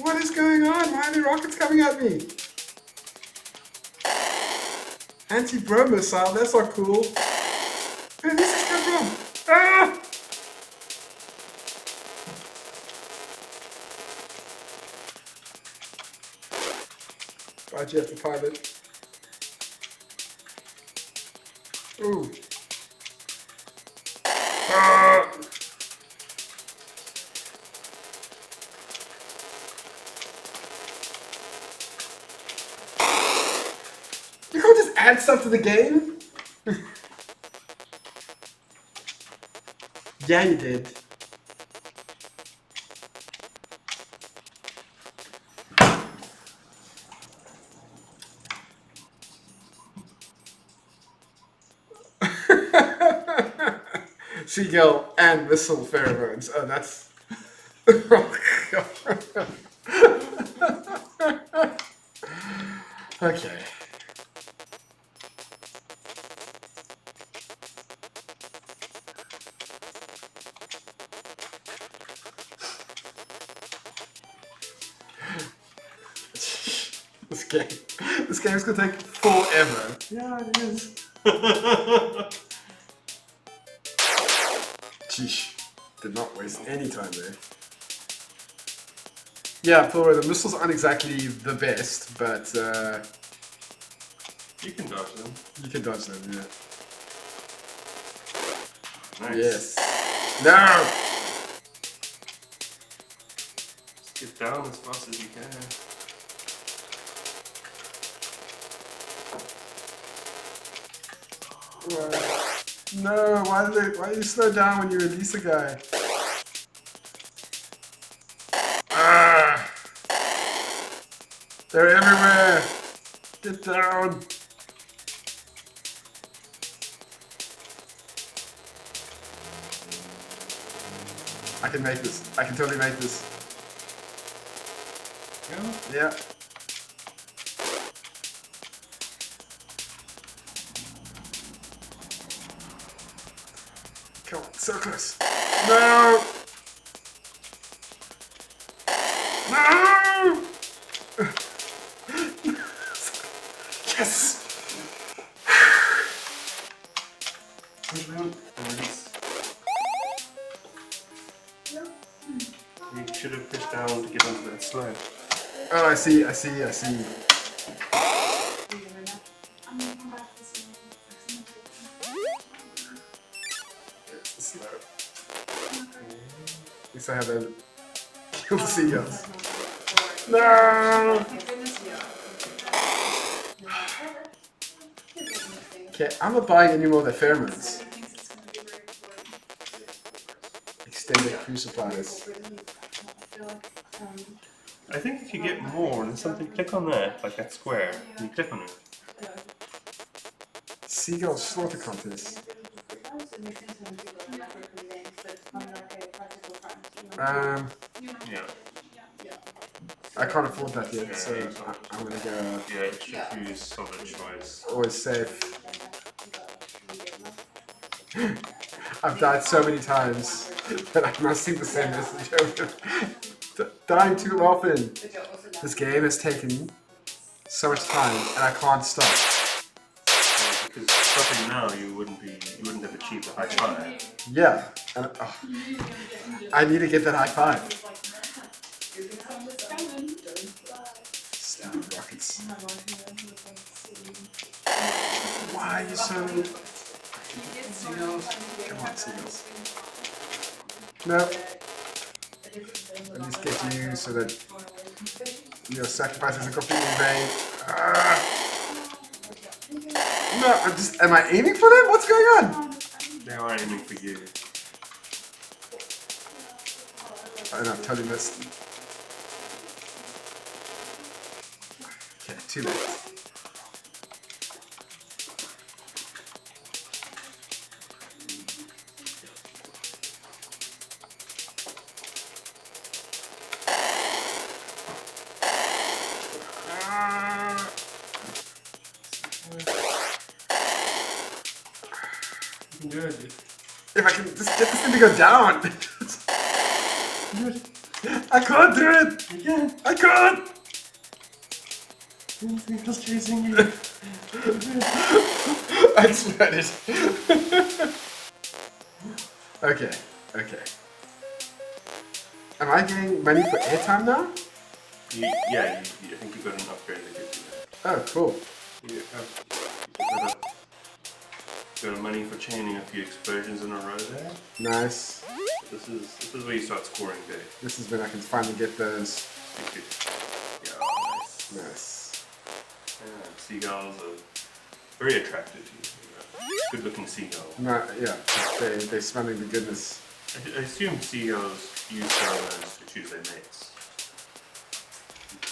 What is going on? Why are there rockets coming at me? Anti-bro missile, that's not cool. You have pilot? Ooh. Ah! You can't just add stuff to the game? [laughs] yeah, you did. Seagull and missile pheromones. Oh, that's. [laughs] okay. Not waste any time there. Yeah, Flora, the missiles aren't exactly the best, but uh, You can dodge them. you can dodge them, yeah. Nice. Yes. No! Just get down as fast as you can. No, why do they, why do you slow down when you release a guy? Down! I can make this. I can totally make this. Yeah. Yeah. Come on, so close. No! No! See, I see, I see. I'm gonna come back this way. It's slow. At least I have a kill the seagulls. No! Thank goodness we are. Okay, I'm not buying any more of the pheromones. Extended. I think if you get more, there's something. Click on that, like that square. And you click on it. Seagull slaughter contest. Um, Yeah. I can't afford that yet, so I, I'm gonna go Yeah, is solid choice. always safe. [laughs] I've died so many times [laughs] that I must see the same message over. D- Dying too often. This game has taken so much time, and I can't stop. Yeah, because stopping now, you wouldn't be, you wouldn't have achieved a high five. Yeah, and oh, I need to get that high five. Stupid rockets. Why are you so? Seagulls? Come on, seagulls. No. At least get you so that your sacrifice isn't completely in vain. Ah. No, I'm just. Am I aiming for them? What's going on? They are aiming for you. I know, I've this. Okay, too late. Go down. I can't do it. Yeah, I can't. anything else chasing you. I sweat it. okay, okay. Am I getting money for airtime now? You, yeah, you, you, I think you got an upgrade that gives you that. Oh, cool. Chaining a few explosions in a row there. Nice. This is this is where you start scoring big. This is when I can finally get those. Yeah, nice. Nice. Yeah, seagulls are very attractive to you. Good looking seagull. No, yeah, they, they're smelling the goodness. I, I assume seagulls use pheromones to choose their mates.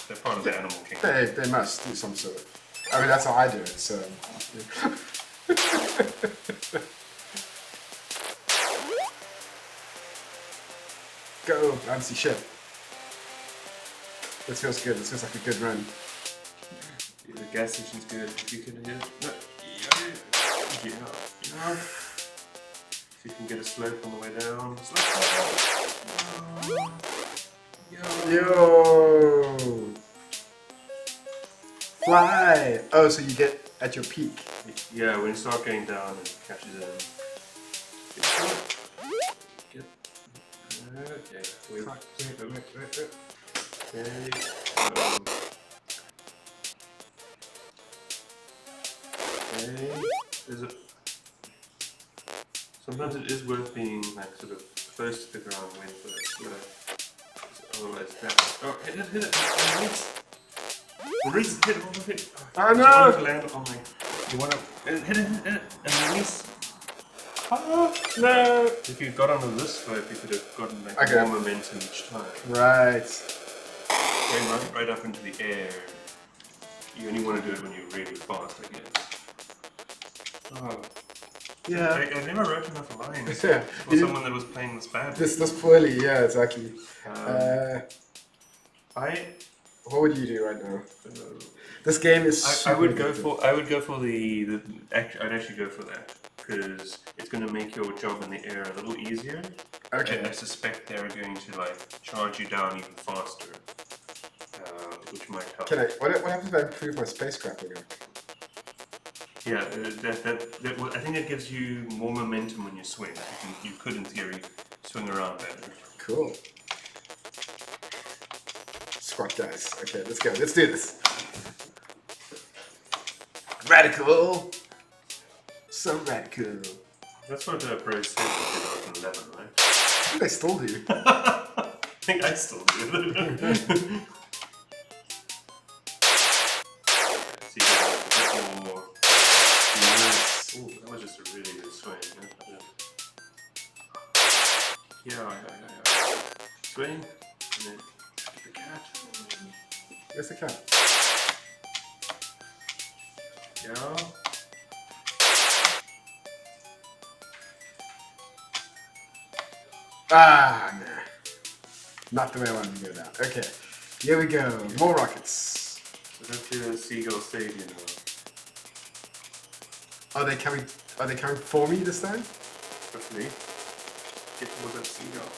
They're part of the animal kingdom. They, they must do some sort of. I mean, that's how I do it, so. [laughs] Go, fancy ship. This feels good. This feels like a good run. The gas station's good. If you can hit it. No. Yeah. Yeah. yeah. If you can get a slope on the way down. Slope. Yeah. Yo! Fly! Oh, so you get at your peak. Yeah, when you start going down, it catches in. Get. Okay. Wait. Wait. Wait. Wait. Wait. wait. Okay. Um, okay. Is it? Sometimes it is worth being like sort of close to the ground when first, you know. Otherwise, that. Oh, hit it! Hit it! Release! Release! Hit it! Hit it! Oh You no! to land on like. You want to hit it, hit it, hit it, and release. No! If you got onto this slope, you could have gotten like Okay. more momentum each time. Right. Going right, right up into the air. You only want to do it when you're really fast, I guess. Oh, Yeah. I, I never wrote enough lines [laughs] Yeah. for You someone that was playing this badly. This this poorly, yeah, exactly. um, Uh, I, what would you do right now? uh, This game is. I, I would go for I would go for the, the act- I'd actually go for that because it's going to make your job in the air a little easier. Okay. And I suspect they're going to like charge you down even faster, uh, which might help. Can I? What, what happens if I improve my spacecraft again? Yeah, uh, that, that, that, well, I think it gives you more momentum when you swing. You, can, you could, in theory, swing around better. Cool. Squat guys. Okay, let's go. Let's do this. Radical. So radical. That's what uh, Pro said in 2011, right? [laughs] I think I still do. I think I still do. Here we go. More rockets. That's the Seagull Stadium. Are they coming? Are they coming for me this time? Hopefully. Get towards that seagull.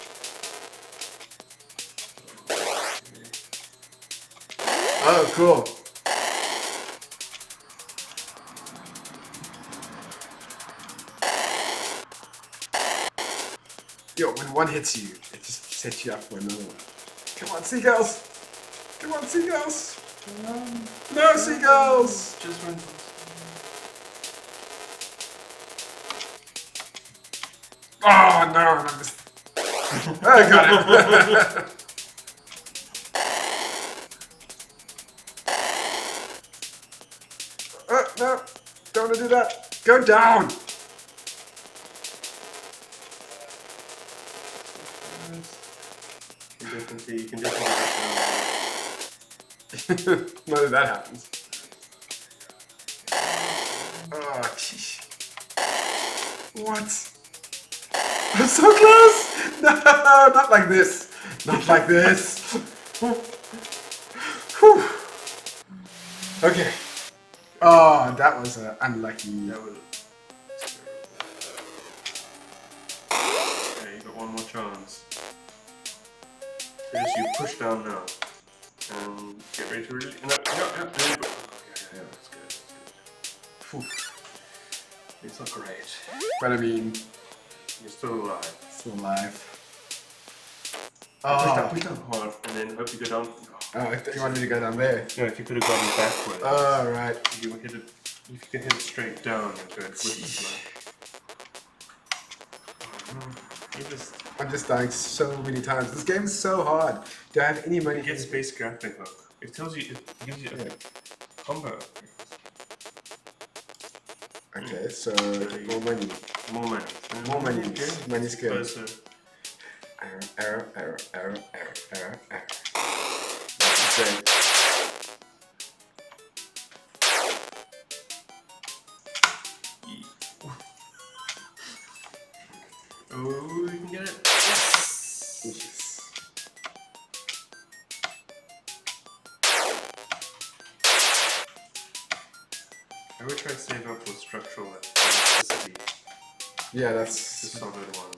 Oh, cool. Yo, when one hits you, it just sets you up for another one. Come on, seagulls! Come on, seagulls! No seagulls! Just run. Oh no, I missed. I got it. oh, no, don't want to do that. Go down. [laughs] None of that happens. Oh, sheesh. What? I'm so close! [laughs] No, not like this. Not like this. Whew. Okay. Oh, that was uh, unlucky. That was. Okay, you got one more chance. Just you push down now. Get ready to release. No, no, no, no. Okay, yeah, yeah, that's good. That's Whew. good. It's not great. But I mean, You're still alive. still alive. Push down, Oh, push down hard, and then hope you go down. oh I thought you wanted to go down there. No, if you could have gone backwards. All oh, right. if you hit it, if you could hit it straight down, good. The slide. You just I'm just dying so many times. This game is so hard. Do I have any money? get space grappling hook. It tells you, it gives you a Yeah. combo. Okay, so get more money. More money. More money. Good. Money's good. Closer. Uh, arrow, arrow, arrow, arrow, arrow, arrow, arrow. That's great. I would try to save up for structural elasticity. Yeah, The that's solid one.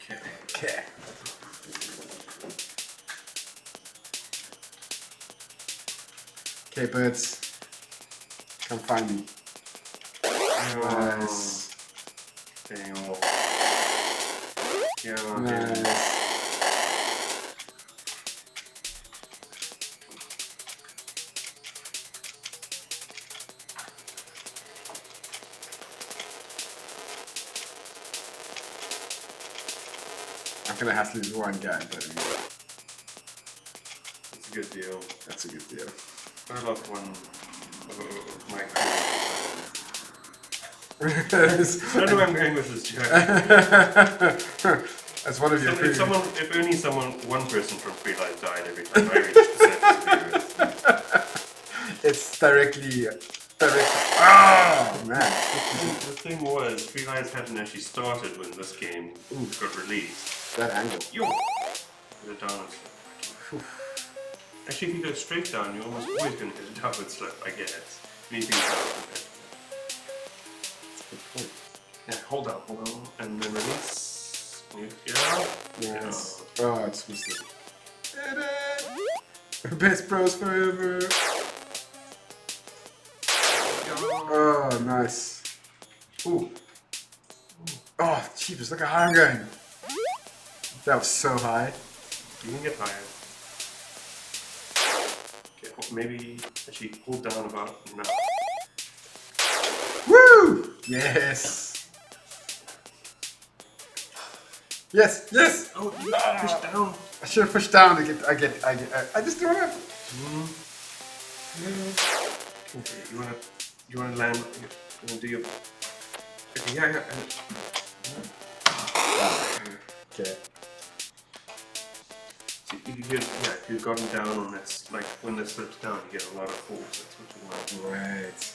Okay. okay. Okay, birds, come find me. Nice, off. Yeah, nice. I'm gonna have to lose one guy, but It's a good deal. that's a good deal. I love one of of my crew. That's I don't know where I'm going with this joke. one of your If, crew. if someone, if only someone, one person from Free Lives died every time I reached the set. It's directly, directly. Oh man! The thing was, Free Lives hadn't actually started when this game got released. That angle. Yo! The downward slip. Actually, if you go straight down, you're almost always going to get a downward slip, I guess. Anything hold out, hold on, and then release. Yeah. Yes. Oh, it's it. Best bros forever. Oh, nice. Ooh. Oh, jeepers, look how high I'm going. That was so high. You can get higher. Okay, maybe actually hold down about now. Woo! Yes. Yes, yes. Oh, you push down. I should have pushed down to get. I get. I get. I, I just don't have. Mm-hmm. Okay, you wanna you wanna land you wanna do your Okay, yeah, yeah. and- Okay. so you get yeah, if you've gotten down on this like when this slips down you get a lot of force, that's what you want. Right.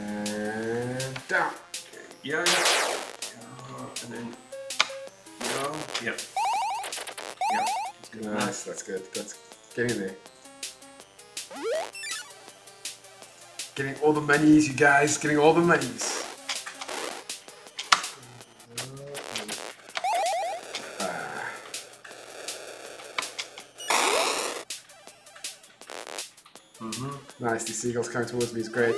And down. Yeah, yeah. yeah. And then yeah, yeah. Yeah. That's good. Nice, that's good. That's getting there. Getting all the monies, you guys. Getting all the monies. Mm-hmm. Nice, these seagulls coming towards me is great.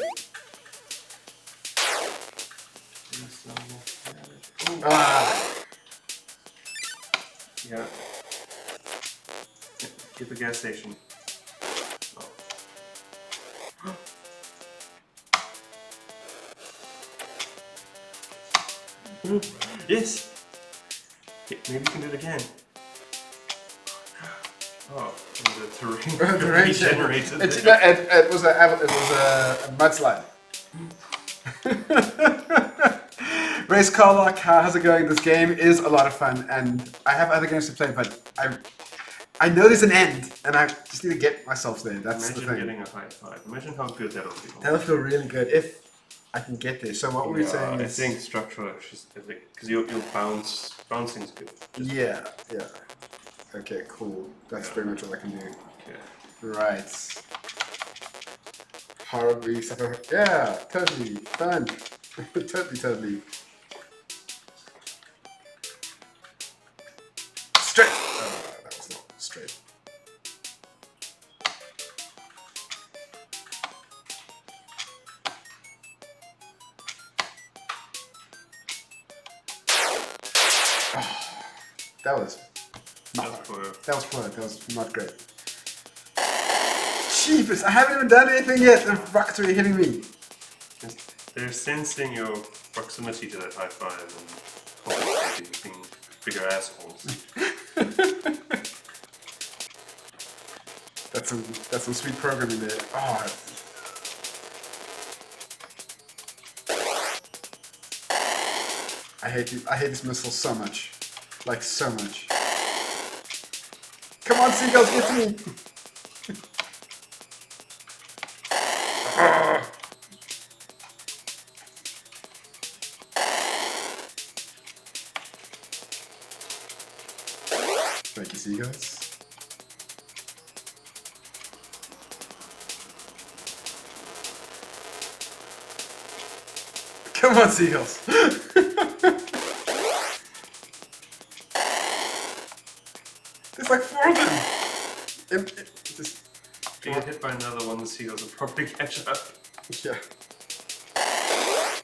Ah, The gas station. [gasps] Yes! Okay, maybe you can do it again. Oh, the terrain, [laughs] The terrain regenerated. it, it, it was a it was a, a mudslide. [laughs] Race Carlock, how- how's it going? This game is a lot of fun, and I have other games to play, but I I know there's an end, and I just need to get myself there. That's Imagine the thing. getting a high five. Imagine how good that'll feel. That'll feel really good if I can get there. So what were you Yeah, saying? I is- think structural because you'll bounce bouncing's good. Yeah, yeah. Okay, cool. That's pretty much all I can do. Okay. Right. Horribly. Yeah, totally. Fun. [laughs] totally, totally. Straight! For that was poor. That was not great. Jeepers, I haven't even done anything yet. The rockets are hitting me. they're sensing your proximity to that high five and being bigger assholes. [laughs] That's some that's some sweet programming there. Oh. I hate you. I hate this missile so much, like so much. Come on, seagulls, get to me. Thank you, seagulls. Come on, seagulls. [laughs] There's like four of them. It- it- just- If you get hit by another one, the seagulls will probably catch up. yeah.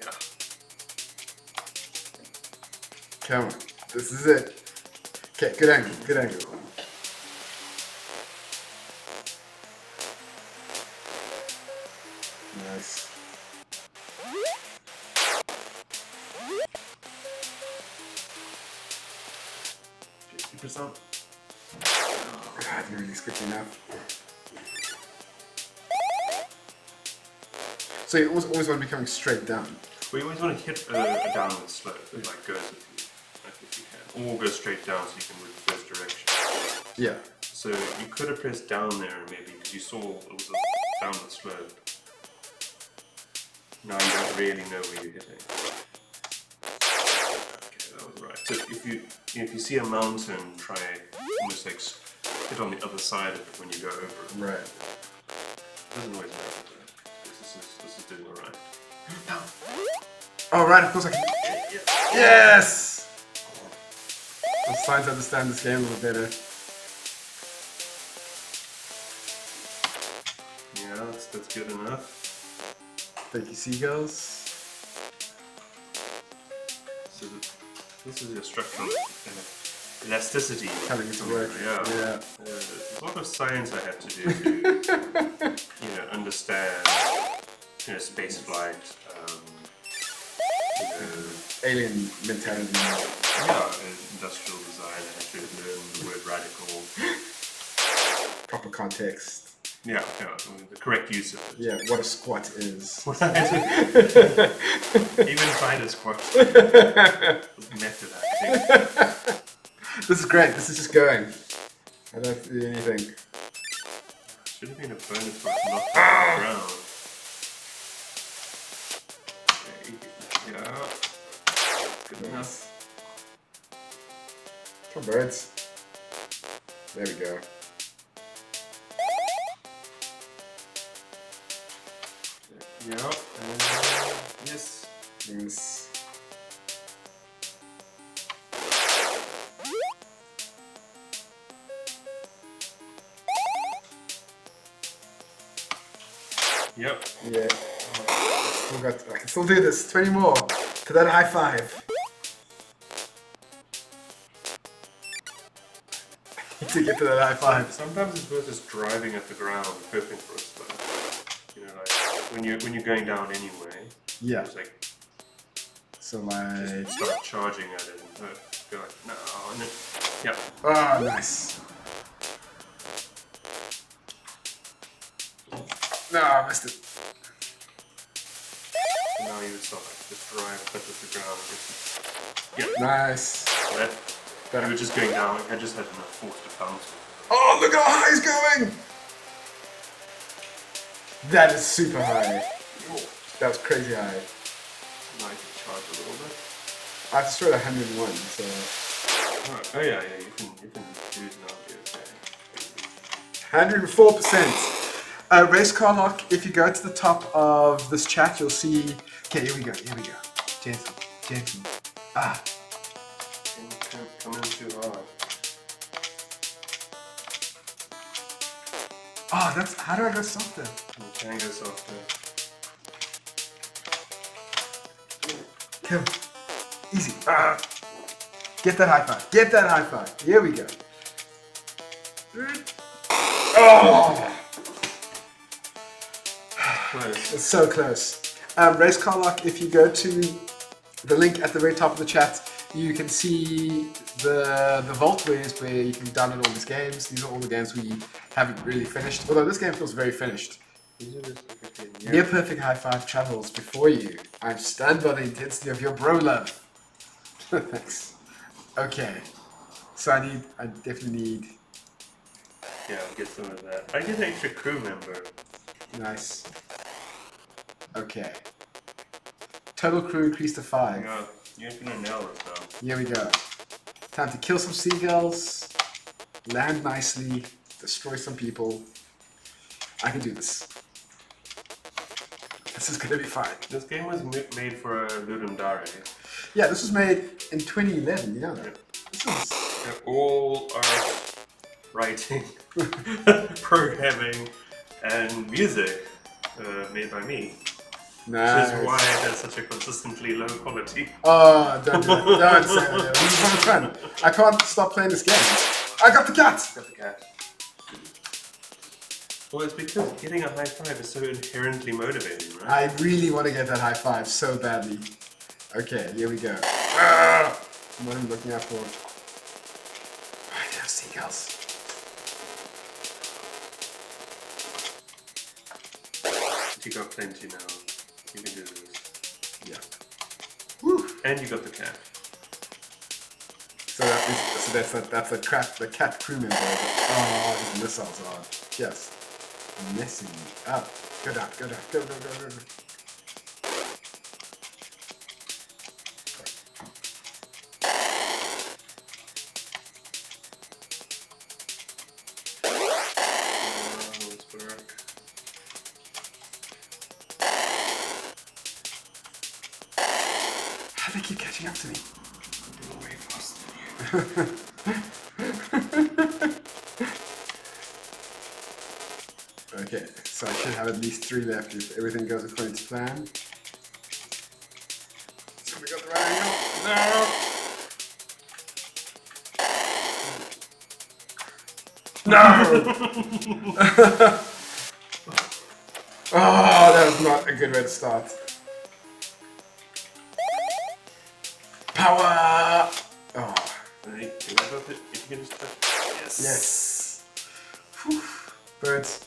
Yeah. Come on. This is it. Okay, good angle. Good angle. So you always, always want to be coming straight down. We always want to hit a, a downward slope, like goes if you, like you can, or go straight down so you can reverse direction. Yeah. So you could have pressed down there maybe because you saw it was a downward slope. Now you don't really know where you're hitting. Okay, that was right. So if you if you see a mountain, try almost like hit on the other side of it when you go over it. Right. It doesn't always matter. Oh, right, of course I can. Yes! I'm starting to understand this game a little better. Yeah, that's that's good enough. Thank you, seagulls. So th- this is your structural elasticity. Coming into work. Yeah. Yeah. Uh, there's a lot of science I had to do to, [laughs] you know, understand, you know, space flight. Um, Alien mentality. yeah, uh, industrial design. I learn the word radical. Proper context. Yeah, yeah, the correct use of it. Yeah, what a squat is. [laughs] Even find a squat. Method acting. This is great. This is just going. I don't have to do anything. Should have been a bonus to knock it ground. Good enough. Come on, birds. There we go. Yeah. And yes. Yes. Yep. Yeah. Oh, still got, I can still do this. 20 more. To that high five. To get to that high five. Sometimes it's worth just driving at the ground, hoping for a split. You know, like when you're when you're going down anyway, Yeah. just like So like. start charging at it and. Uh, Go like no, and then yeah. Oh, nice. No, I missed it. Now you would start like just drive at the ground. Just, Nice. yeah. That, you were just going down. I just had enough force to bounce. Oh, look how high he's going! That is super high. That was crazy high. Now I can charge a little bit. I have to throw at 101, so. Oh, oh yeah, yeah. You can you can do it now. 104%. Uh, race car lock, if you go to the top of this chat, you'll see. Okay, here we go, here we go. Gentle, gentle. Ah, you come, come in too hard. oh, that's. How do I go softer? You can go softer. Come. Easy. Ah. Get that high five. Get that high five. Here we go. Oh! Close. It's so close. Um, race car lock. If you go to the link at the very top of the chat, you can see the the vaultwares where you can download all these games. These are all the games we haven't really finished. Although this game feels very finished. These are just like okay, Near perfect high five travels before you. I'm stunned by the intensity of your bro love. [laughs] Thanks. Okay. So I need. I definitely need. Yeah, I'll get some of that. I get an extra crew member. Nice. Okay. Total crew increased to five. You're gonna nail it though. Here we go. Time to kill some seagulls, land nicely, destroy some people. I can do this. This is gonna be fine. This game was made for uh, Ludum Dare. Yeah, this was made in 2011. You know that. This is all art, writing, [laughs] programming, and music uh, made by me. Nice. Which is why it has such a consistently low quality. Oh, don't do that. Don't say that. We're having fun. I can't stop playing this game. I got the cat. Got the cat. Well, it's because getting a high five is so inherently motivating, right? I really want to get that high five so badly. Okay, here we go. Ah! What am I looking out for? I have seagulls. But you got plenty now. And you got the cat. So that is, so that's a, that's a cat the cat crew member. Oh, his missiles are just messing me up. Go down, go down, go go go go. go. No! [laughs] oh, that was not a good way to start. Power! Oh? You have it? If you can just touch. Yes. yes. Whew. Birds.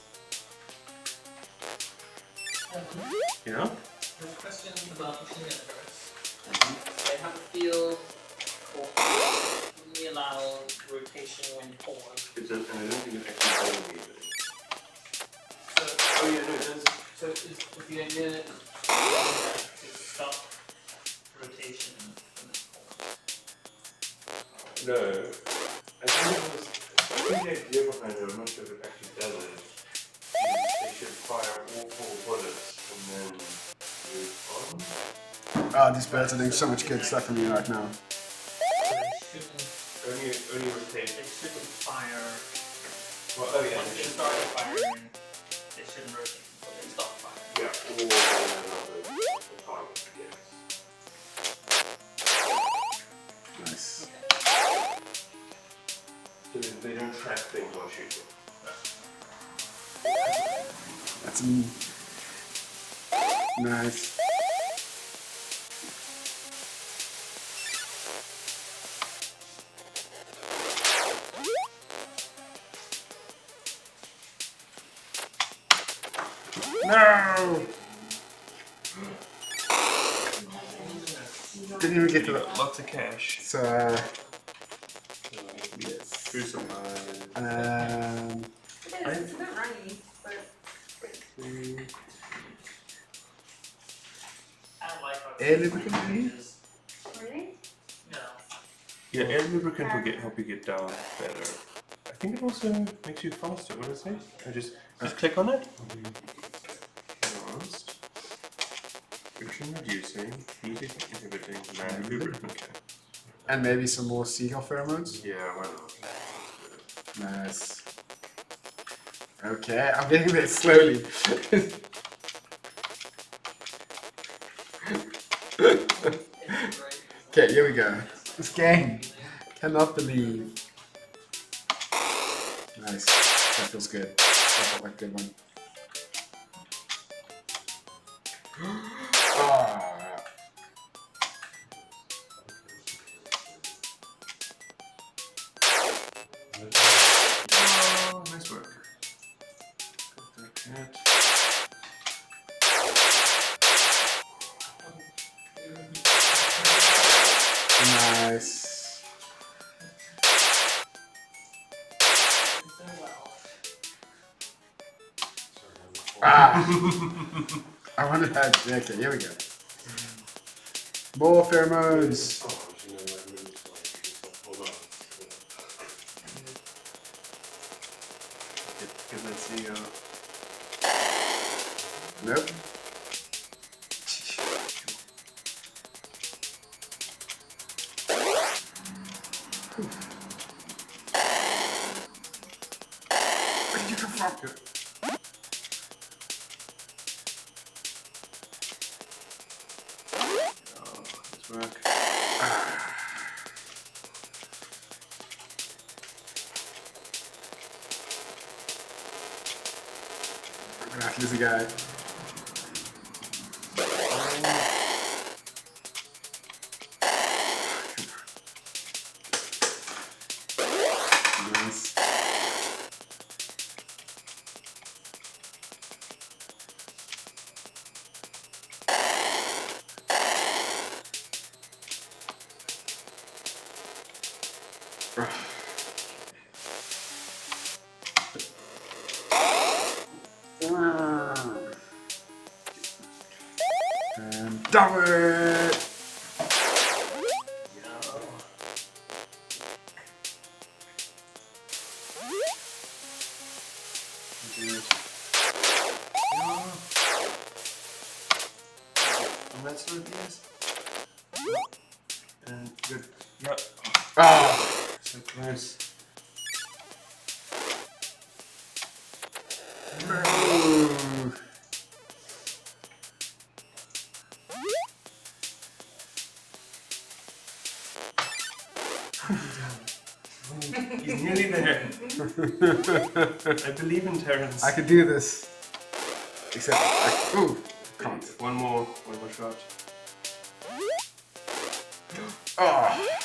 Doing so much good stuff for me right now. Air lubricant, maybe? is, really? no. Yeah, air lubricant will get um. help you get down better. I think it also makes you faster. what is it? I just just click on it. Advanced. Friction reducing, heat inhibiting, man lubricant. Okay. and maybe some more seagull pheromones. Yeah, why not? Nice. Okay, I'm getting there slowly. [laughs] okay, here we go. This game. Cannot believe. Nice. That feels good. That felt like a good one. Okay, here we go. More pheromones. I believe in Terence. I could do this. Except, I, ooh, can't. One more, one more shot. [gasps] Ah. [sighs]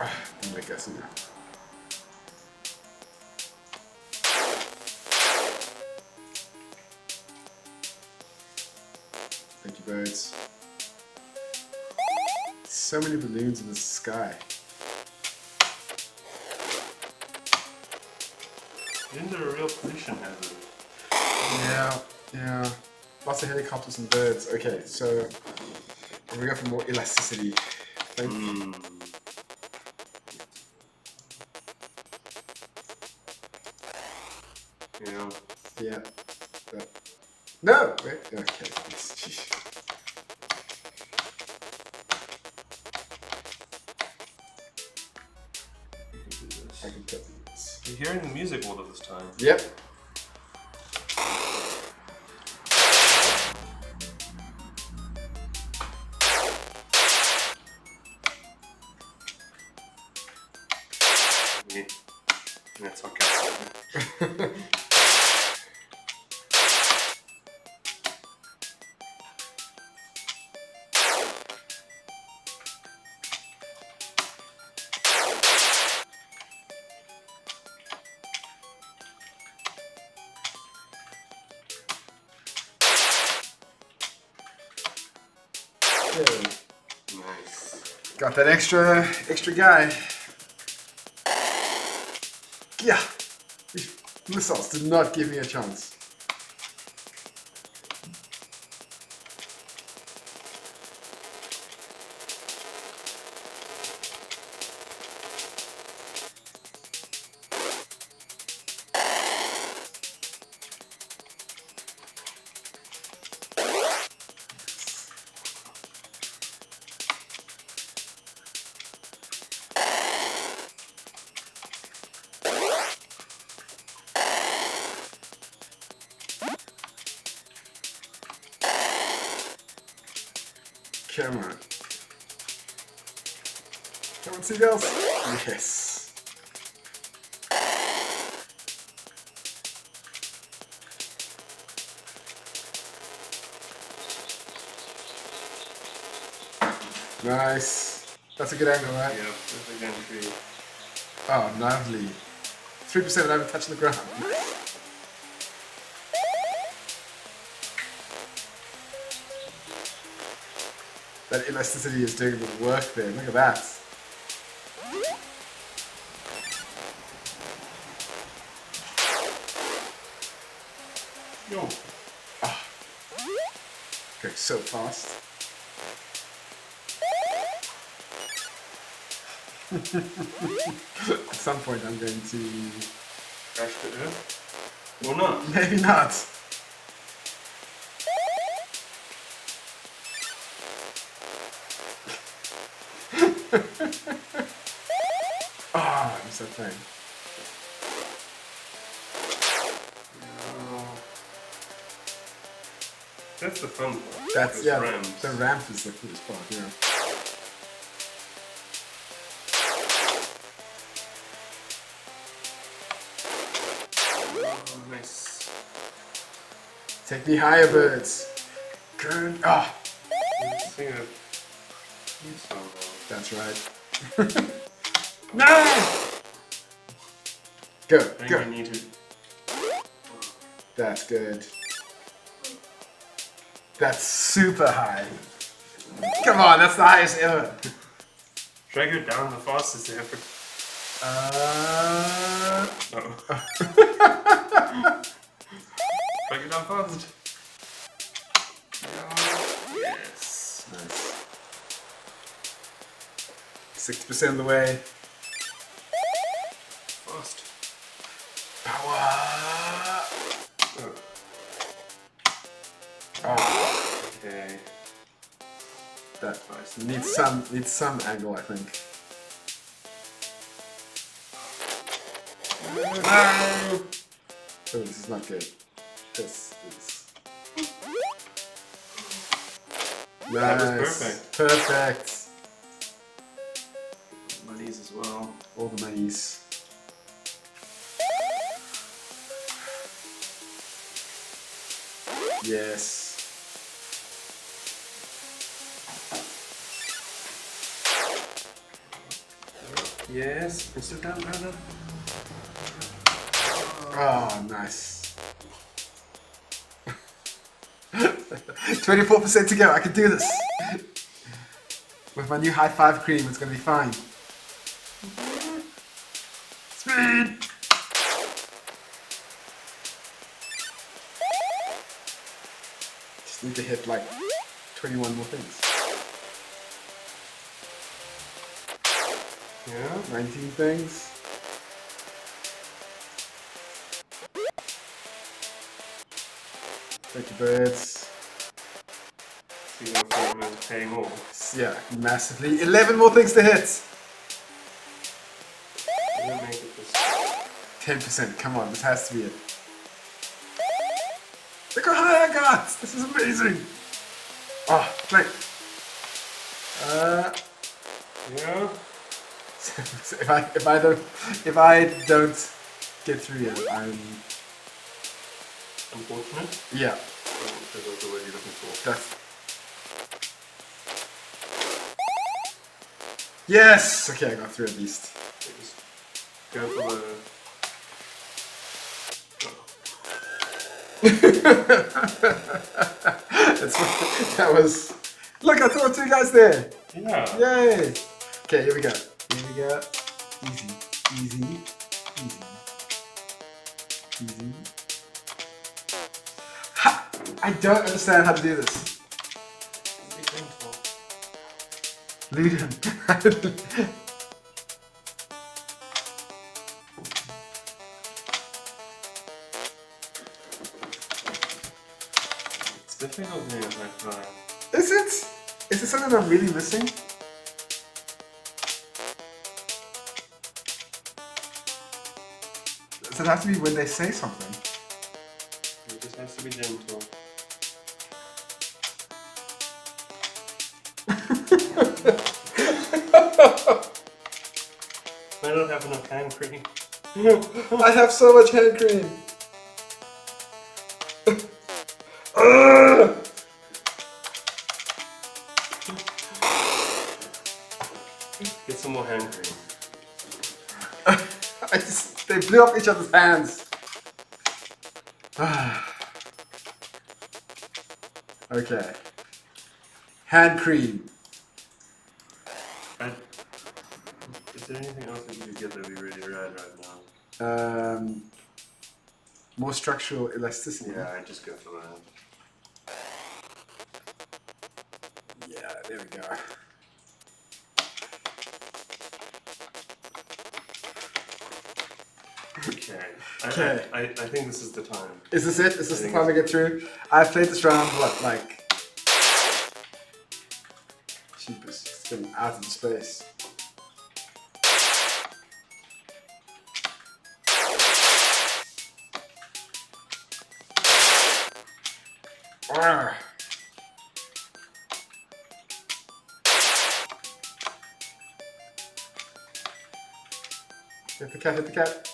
Oh. I'm guessing now. Thank you, birds. So many balloons in the sky. Isn't there a real pollution hazard? Yeah, yeah. Lots of helicopters and birds. Okay, so we go for more elasticity. I think. Hmm. Yeah. Yeah. But- No! Wait, okay. Time. Yep. That extra extra guy. Yeah. Missiles did not give me a chance. That's a good angle, right? Yep, that's again tree. Oh, lovely. 3% without even touching the ground. That elasticity is doing the work there. Look at that. Yo. Ah. Okay, so fast. At some point I'm going to... Crash to earth? Or not? Maybe not. [laughs] Ah, I'm so playing. That's the fun part. That's yeah. ramps. The ramp is the coolest part. Yeah. Take me higher, birds. Good. Ah, Sing a new song. that's right. [laughs] no. Go, I go. need to. That's good. That's super high. Come on, that's the highest ever. Drag it down the fastest ever. Uh, Oh. [laughs] Down. Yes. nice. Sixty percent of the way. Fast. Power. Oh. Oh, Okay. that needs some needs some angle, I think. No. Oh, this is not good. This That was Nice. Perfect. Monies as well. All the monies. Yes. Yes. Mr. down, down. Oh, nice. 24% to go. I can do this. With my new high five cream, it's gonna be fine. Speed! Just need to hit like 21 more things. Yeah. 19 things. Take the birds. See how far is paying off. Yeah, massively. 11 more things to hit. We'll make it this. 10%. Come on, this has to be it. Look how high I got! This is amazing! Oh, play. Uh, Yeah. [laughs] if I if I don't if I don't get through it, I'm Unfortunate. yeah. Um, That was the word you're looking for. That's yes. Okay, I got through at least. Just go for the. [laughs] That's that was. Look, I threw two guys there. Yeah. Yay! Okay, here we go. Here we go. Easy, easy, easy, easy. Ha! I don't understand how to do this. [laughs] It's difficult doing it that time. Uh, Is it? Is it something I'm really missing? Does it have to be when they say something? It just has to be gentle. Hand cream. I have so much hand cream. Get some more hand cream. [laughs] I just, they blew up each other's hands. [sighs] okay. Hand cream. I, is there anything else Um, more structural elasticity. Yeah, I just go for that. Yeah, there we go. Okay. I, Okay. I, I, I think this is the time. Is this it? Is this I the time I get through? I've played this round, what, like... Cheapest. It's been out of space. Cat, hit the cat.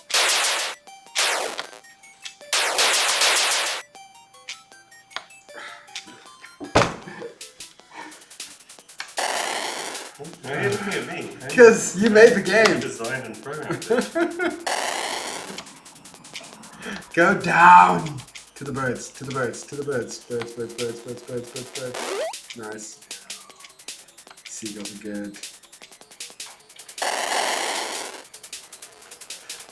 Why are you looking at me? Because you made the game. designed and programmed it. [laughs] Go down to the birds, to the birds, to the birds, birds, birds, birds, birds, birds, birds, birds. Nice. Seagulls are good.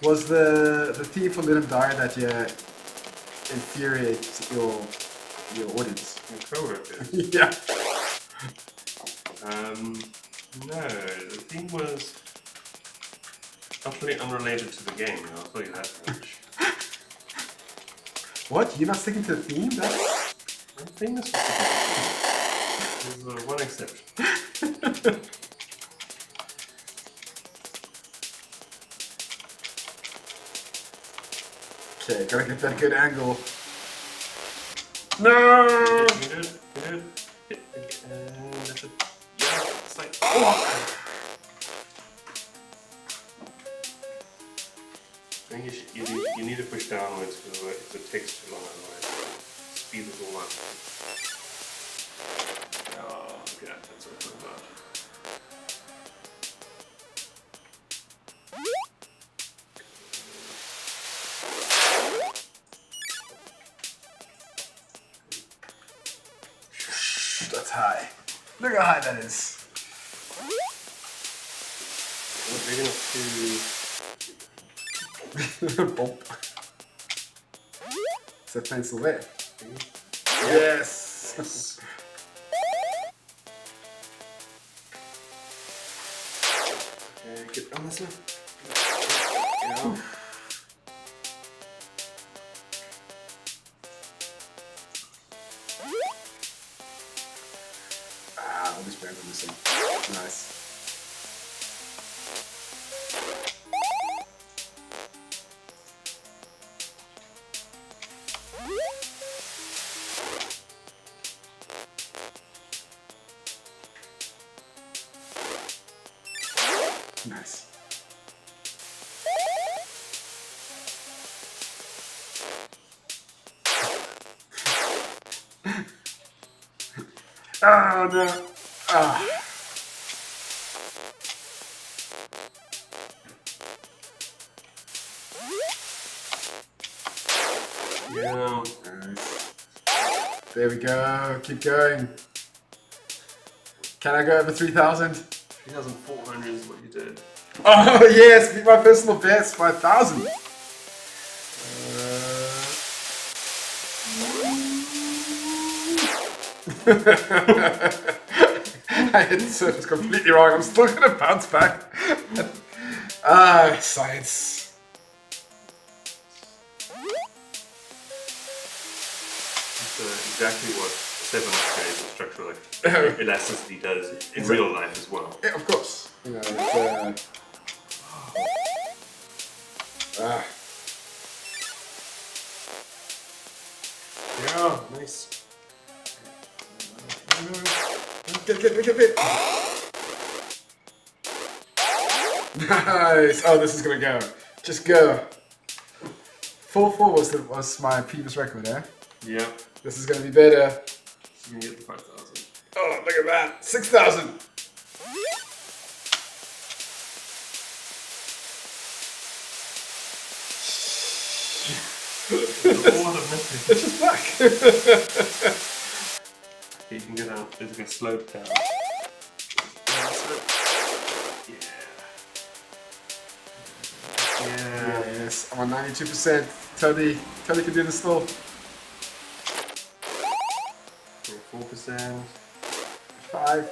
Was the the theme for Let 'Em Die that you infuriate your your audience? My coworkers. [laughs] yeah. Um, no, the theme was utterly unrelated to the game. I'll tell you that much. [laughs] What? You're not sticking to the theme? That's I think this was the [laughs] There's uh, one exception. Gotta get that good angle. No. Look how high. Not big enough [laughs] Bump. Is that plane still there? Yes. [laughs] to. Uh, get on this one. Yeah. Go. Keep going. Can I go over 3,000? 3,400 is what you did. Oh [laughs] yes, beat my personal best, 5,000. [laughs] I hit the surface completely wrong. I'm still gonna bounce back. [laughs] ah, science. Elasticity does in real life as well. Yeah, of course. You know, it's, uh, ah, Yeah, nice. get, get, get, get. Nice. Oh, this is gonna go. Just go. Four four was the, was my previous record, eh? Yeah. This is gonna be better. You can get the 5,000. Look at that. 6,000. it's just back. [laughs] you can get out. There's like a slope down. Yeah. Yes, I'm on 92%. Tony, Tony can do this still. 4%. Aye.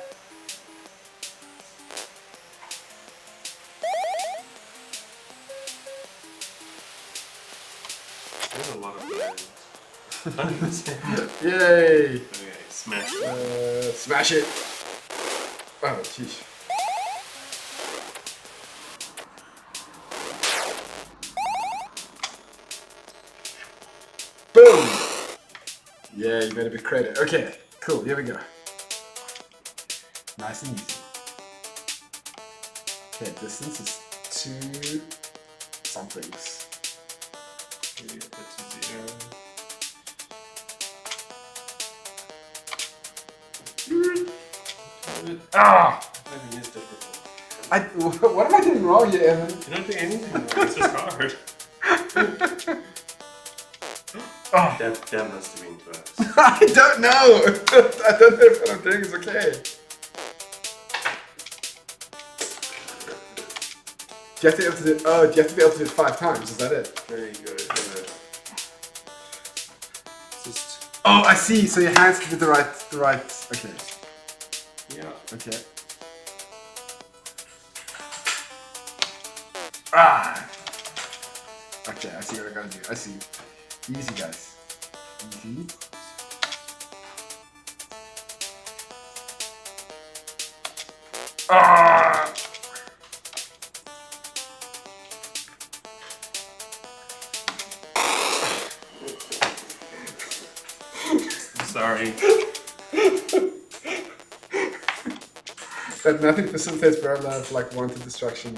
There's a lot of diamonds. [laughs] Yay! Okay, smash it. Uh, smash it! Oh, jeez. Boom! Yeah, you better be credit. Okay, cool, here we go. Nice and easy. Okay, distance is two somethings. Maybe up to zero. Ah! Maybe it's difficult. I, [laughs] what am I doing wrong here, Evan? You don't do anything. It's just hard. Oh. [laughs] That, that must have been to. [laughs] I don't know. I don't know if what I'm doing is okay. You have to be able to do? Oh, do you have to be able to do it five times? Is that it? Very good. Just Oh, I see. So your hands can do the right, the right. Okay, yeah. okay. Ah. Okay, I see what I gotta do. I see. Easy, guys. Easy. Ah. That nothing facilitates bro love like wanted destruction.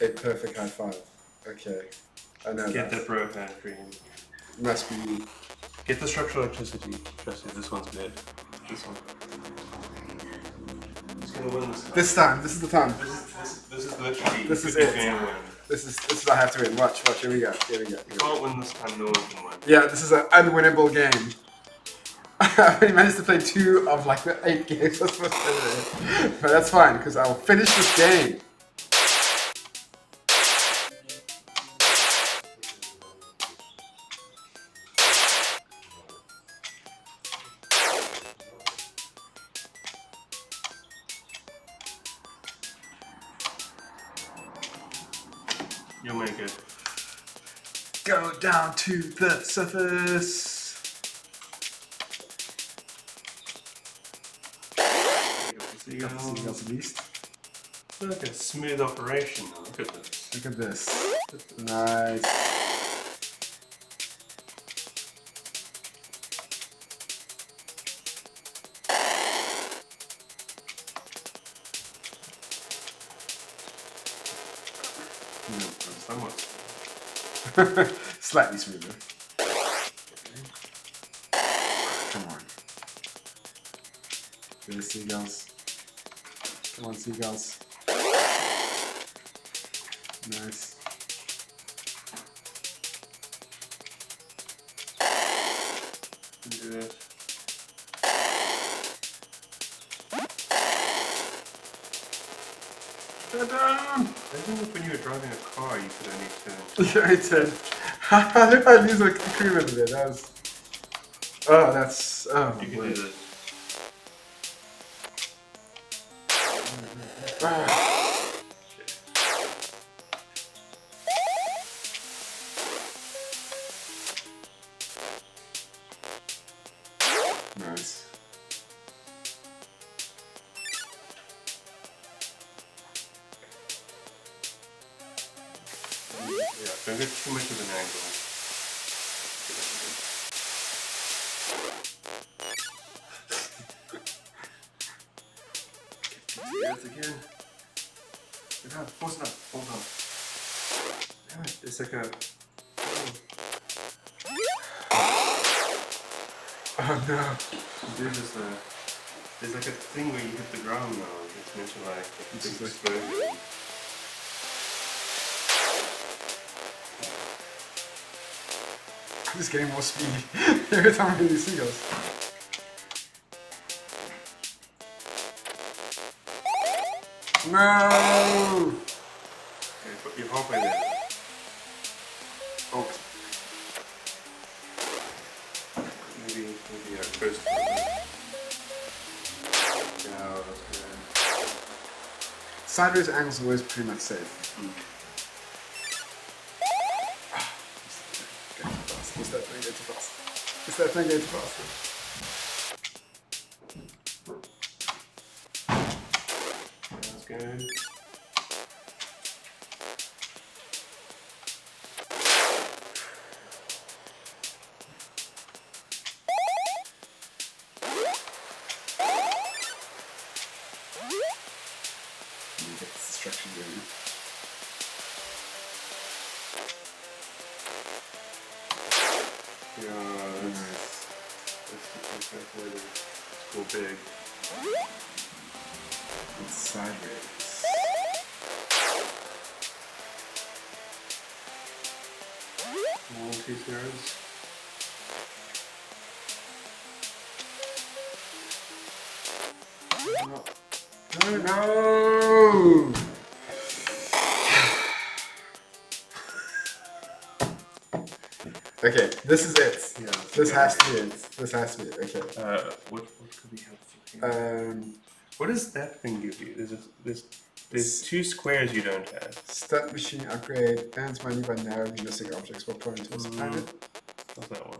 A perfect high five. Okay. I know Get that. that bro hand cream. Must be. Get the structural electricity. Trust me, this one's good. This one. Who's gonna win this time? This time. This is the time. This is, this, this is literally This is it. gonna win. This is this is I have to win. Watch, watch. Here we go. Here we go. Here You can't win this time, no one can win. Yeah, this is an unwinnable game. [laughs] I only managed to play two of like the eight games I was supposed to play. But that's fine, because I'll finish this game. You'll make it. Go down to the surface. At least. Look, a smooth operation. Look at this. Look at this. Nice. Somewhat. [laughs] Slightly smoother. Come on. Go the seagulls. Come on, seagulls. Nice. Ta-da! I think when you were driving a car, you could only turn. Yeah, I did. How did I lose a crew member there? That was. Oh, that's. Oh, You can word. do this. Yeah, don't get too much of an angle. [laughs] Yes, again. Out, force it up, hold on. Damn it, it's like a. Oh, [laughs] oh no. There's just a. There's like a thing where you hit the ground now. It's meant to like. It's just explosion. Just getting more speed every time I hit these seagulls. No! Okay, you're halfway there. Oh. Maybe, maybe uh, first. Yeah, that's good. Sideways angles always pretty much safe. Going too fast. Is that thing going too fast? Has to be it. This has to be it. Okay. Uh, what, what could be helpful here? Um, what does that thing give you? There's, a, there's, there's two squares you don't have. stat machine upgrade earns money by narrowly missing objects while pointing towards the Mm. planet What's that one?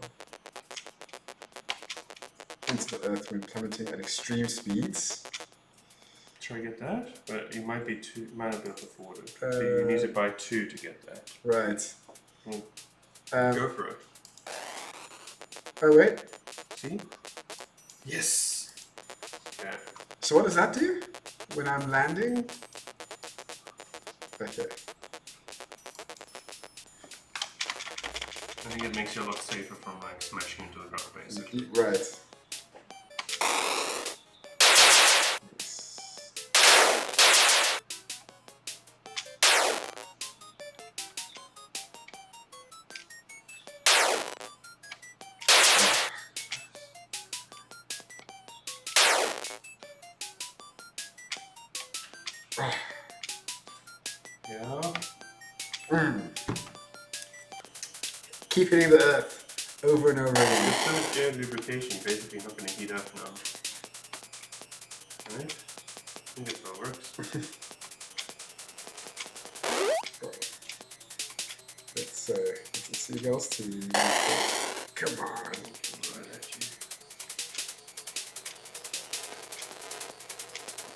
into the Earth when plummeting at extreme speeds. Try to get that, but you might be too, might not be able to afford it. so Uh, you need to buy two to get that. Right. Mm. Um, Go for it. Oh wait. See? Yes. Yeah. So what does that do when I'm landing? Okay. I think it makes you a lot safer from like smashing into the ground, basically. Right. Hitting the earth over and over again. Just finished air lubrication, basically not going to heat up now. Right? I think how it works. [laughs] Let's uh, get the seagulls to. Come on. Right.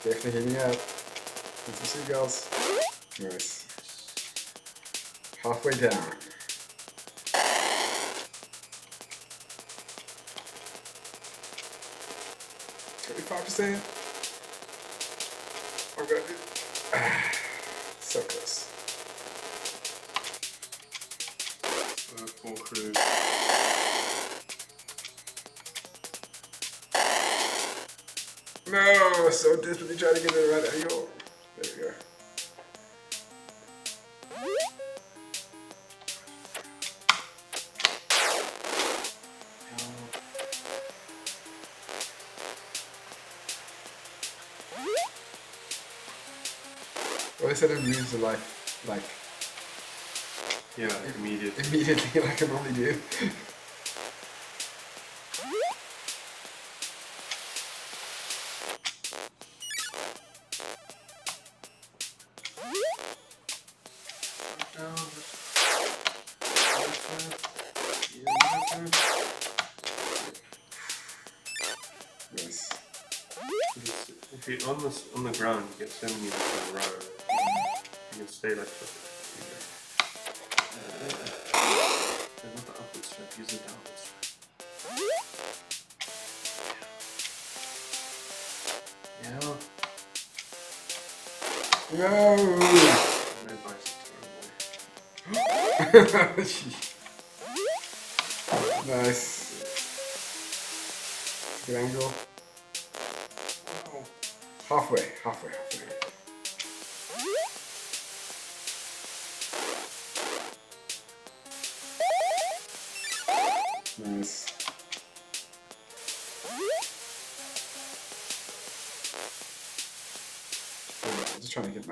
Definitely hitting up. Get the seagulls. Nice. Halfway down. Twenty-five percent. I'm gonna do. so close. Uh, full cruise. No, so desperately trying to get it right angle. Said it moves the life like Yeah, immediate. immediately, [laughs] like I normally do. Nice. If you're on the, on the ground, you get 7 meters in a row. You can stay like this. Uh, not the upward strap, use the downward strap. Yeah, No! my advice terrible. nice. Good angle. Halfway, halfway, halfway.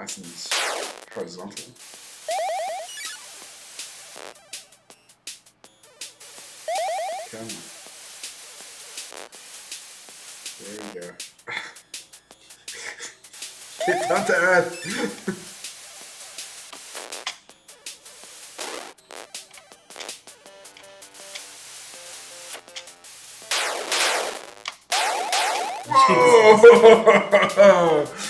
I'm just trying to get nice and horizontal. Come on. There we go. Get down to earth. Whoa! [laughs] [laughs] [laughs] Oh!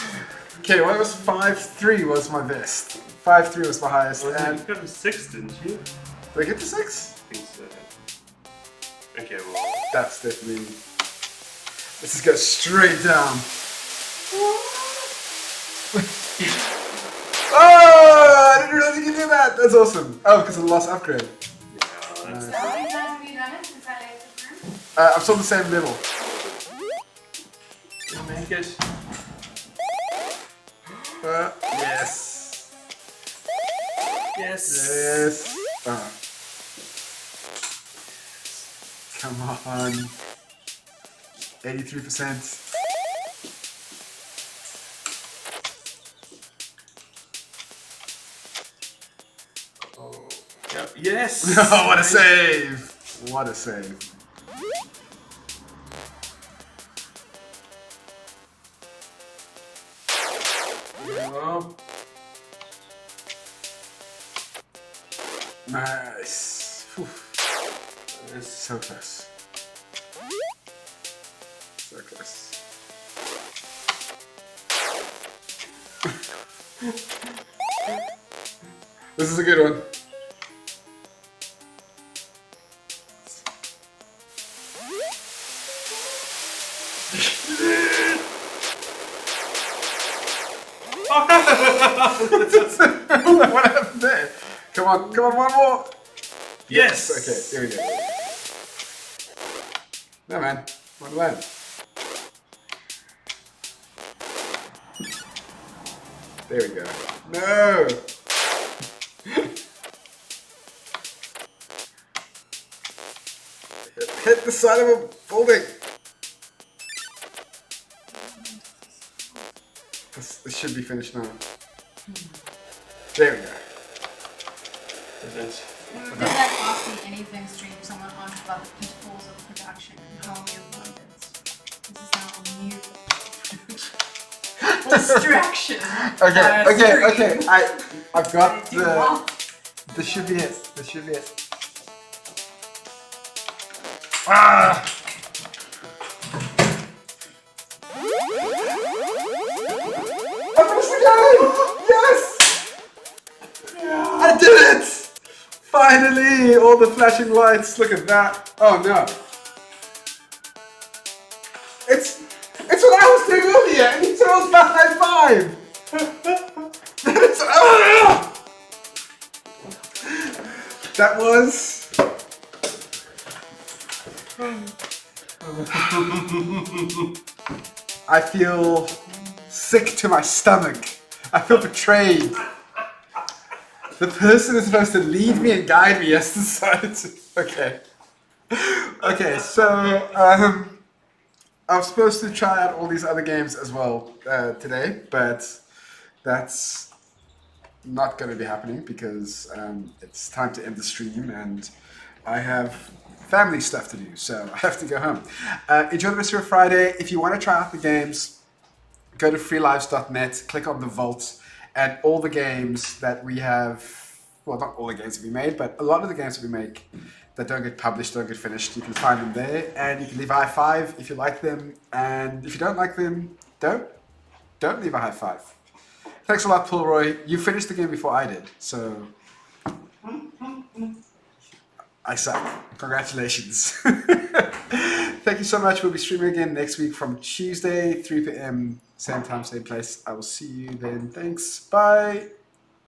Okay, what was five three was my best. Five three was my highest, Well, and you got a 6, didn't you? did I get to six? I think so. Okay, well, That's definitely. Let's just go straight down. [laughs] oh, I didn't realize you could do that. That's awesome. Oh, because of the last upgrade. yeah, that's So how many times have you done it since I left the room? Uh, I'm still on the same level. Come on. 83%. Oh. Yep. Yes. Oh, [laughs] what a save! What a save. This is a good one. [laughs] what happened there? Come on, come on, one more. Yes. Okay, here we go. No man, one land. There we go. No. Hit the side of a building. This, this should be finished now. There we go. It is. We did that Ask Me Anything stream. Someone asked about the pitfalls of production and how we avoid it. This is now a [laughs] new [laughs] distraction. Okay, uh, okay, stream. okay. I I've got Do the. what? This should be it. This should be it. I finished the game! Yes! I did it! Finally! All the flashing lights. Look at that. Oh no. It's it's what I was doing earlier, and he throws back high five. [laughs] It's- ah! That was. I feel sick to my stomach. I feel betrayed. The person is supposed to lead me and guide me has decided to. Okay. Okay, so um, I was supposed to try out all these other games as well uh, today, but that's not going to be happening because um, it's time to end the stream and I have family stuff to do, so I have to go home. Uh, enjoy the rest of your Friday. If you want to try out the games, go to freelives.net, click on the vault, and all the games that we have well, not all the games that we made, but a lot of the games that we make that don't get published, don't get finished, you can find them there, and you can leave a high five if you like them, and if you don't like them, don't don't leave a high five. Thanks a lot, Paul Roy. You finished the game before I did, so I suck. Congratulations. [laughs] Thank you so much. We'll be streaming again next week from Tuesday, 3 p.m. Same time, same place. I will see you then. Thanks. Bye.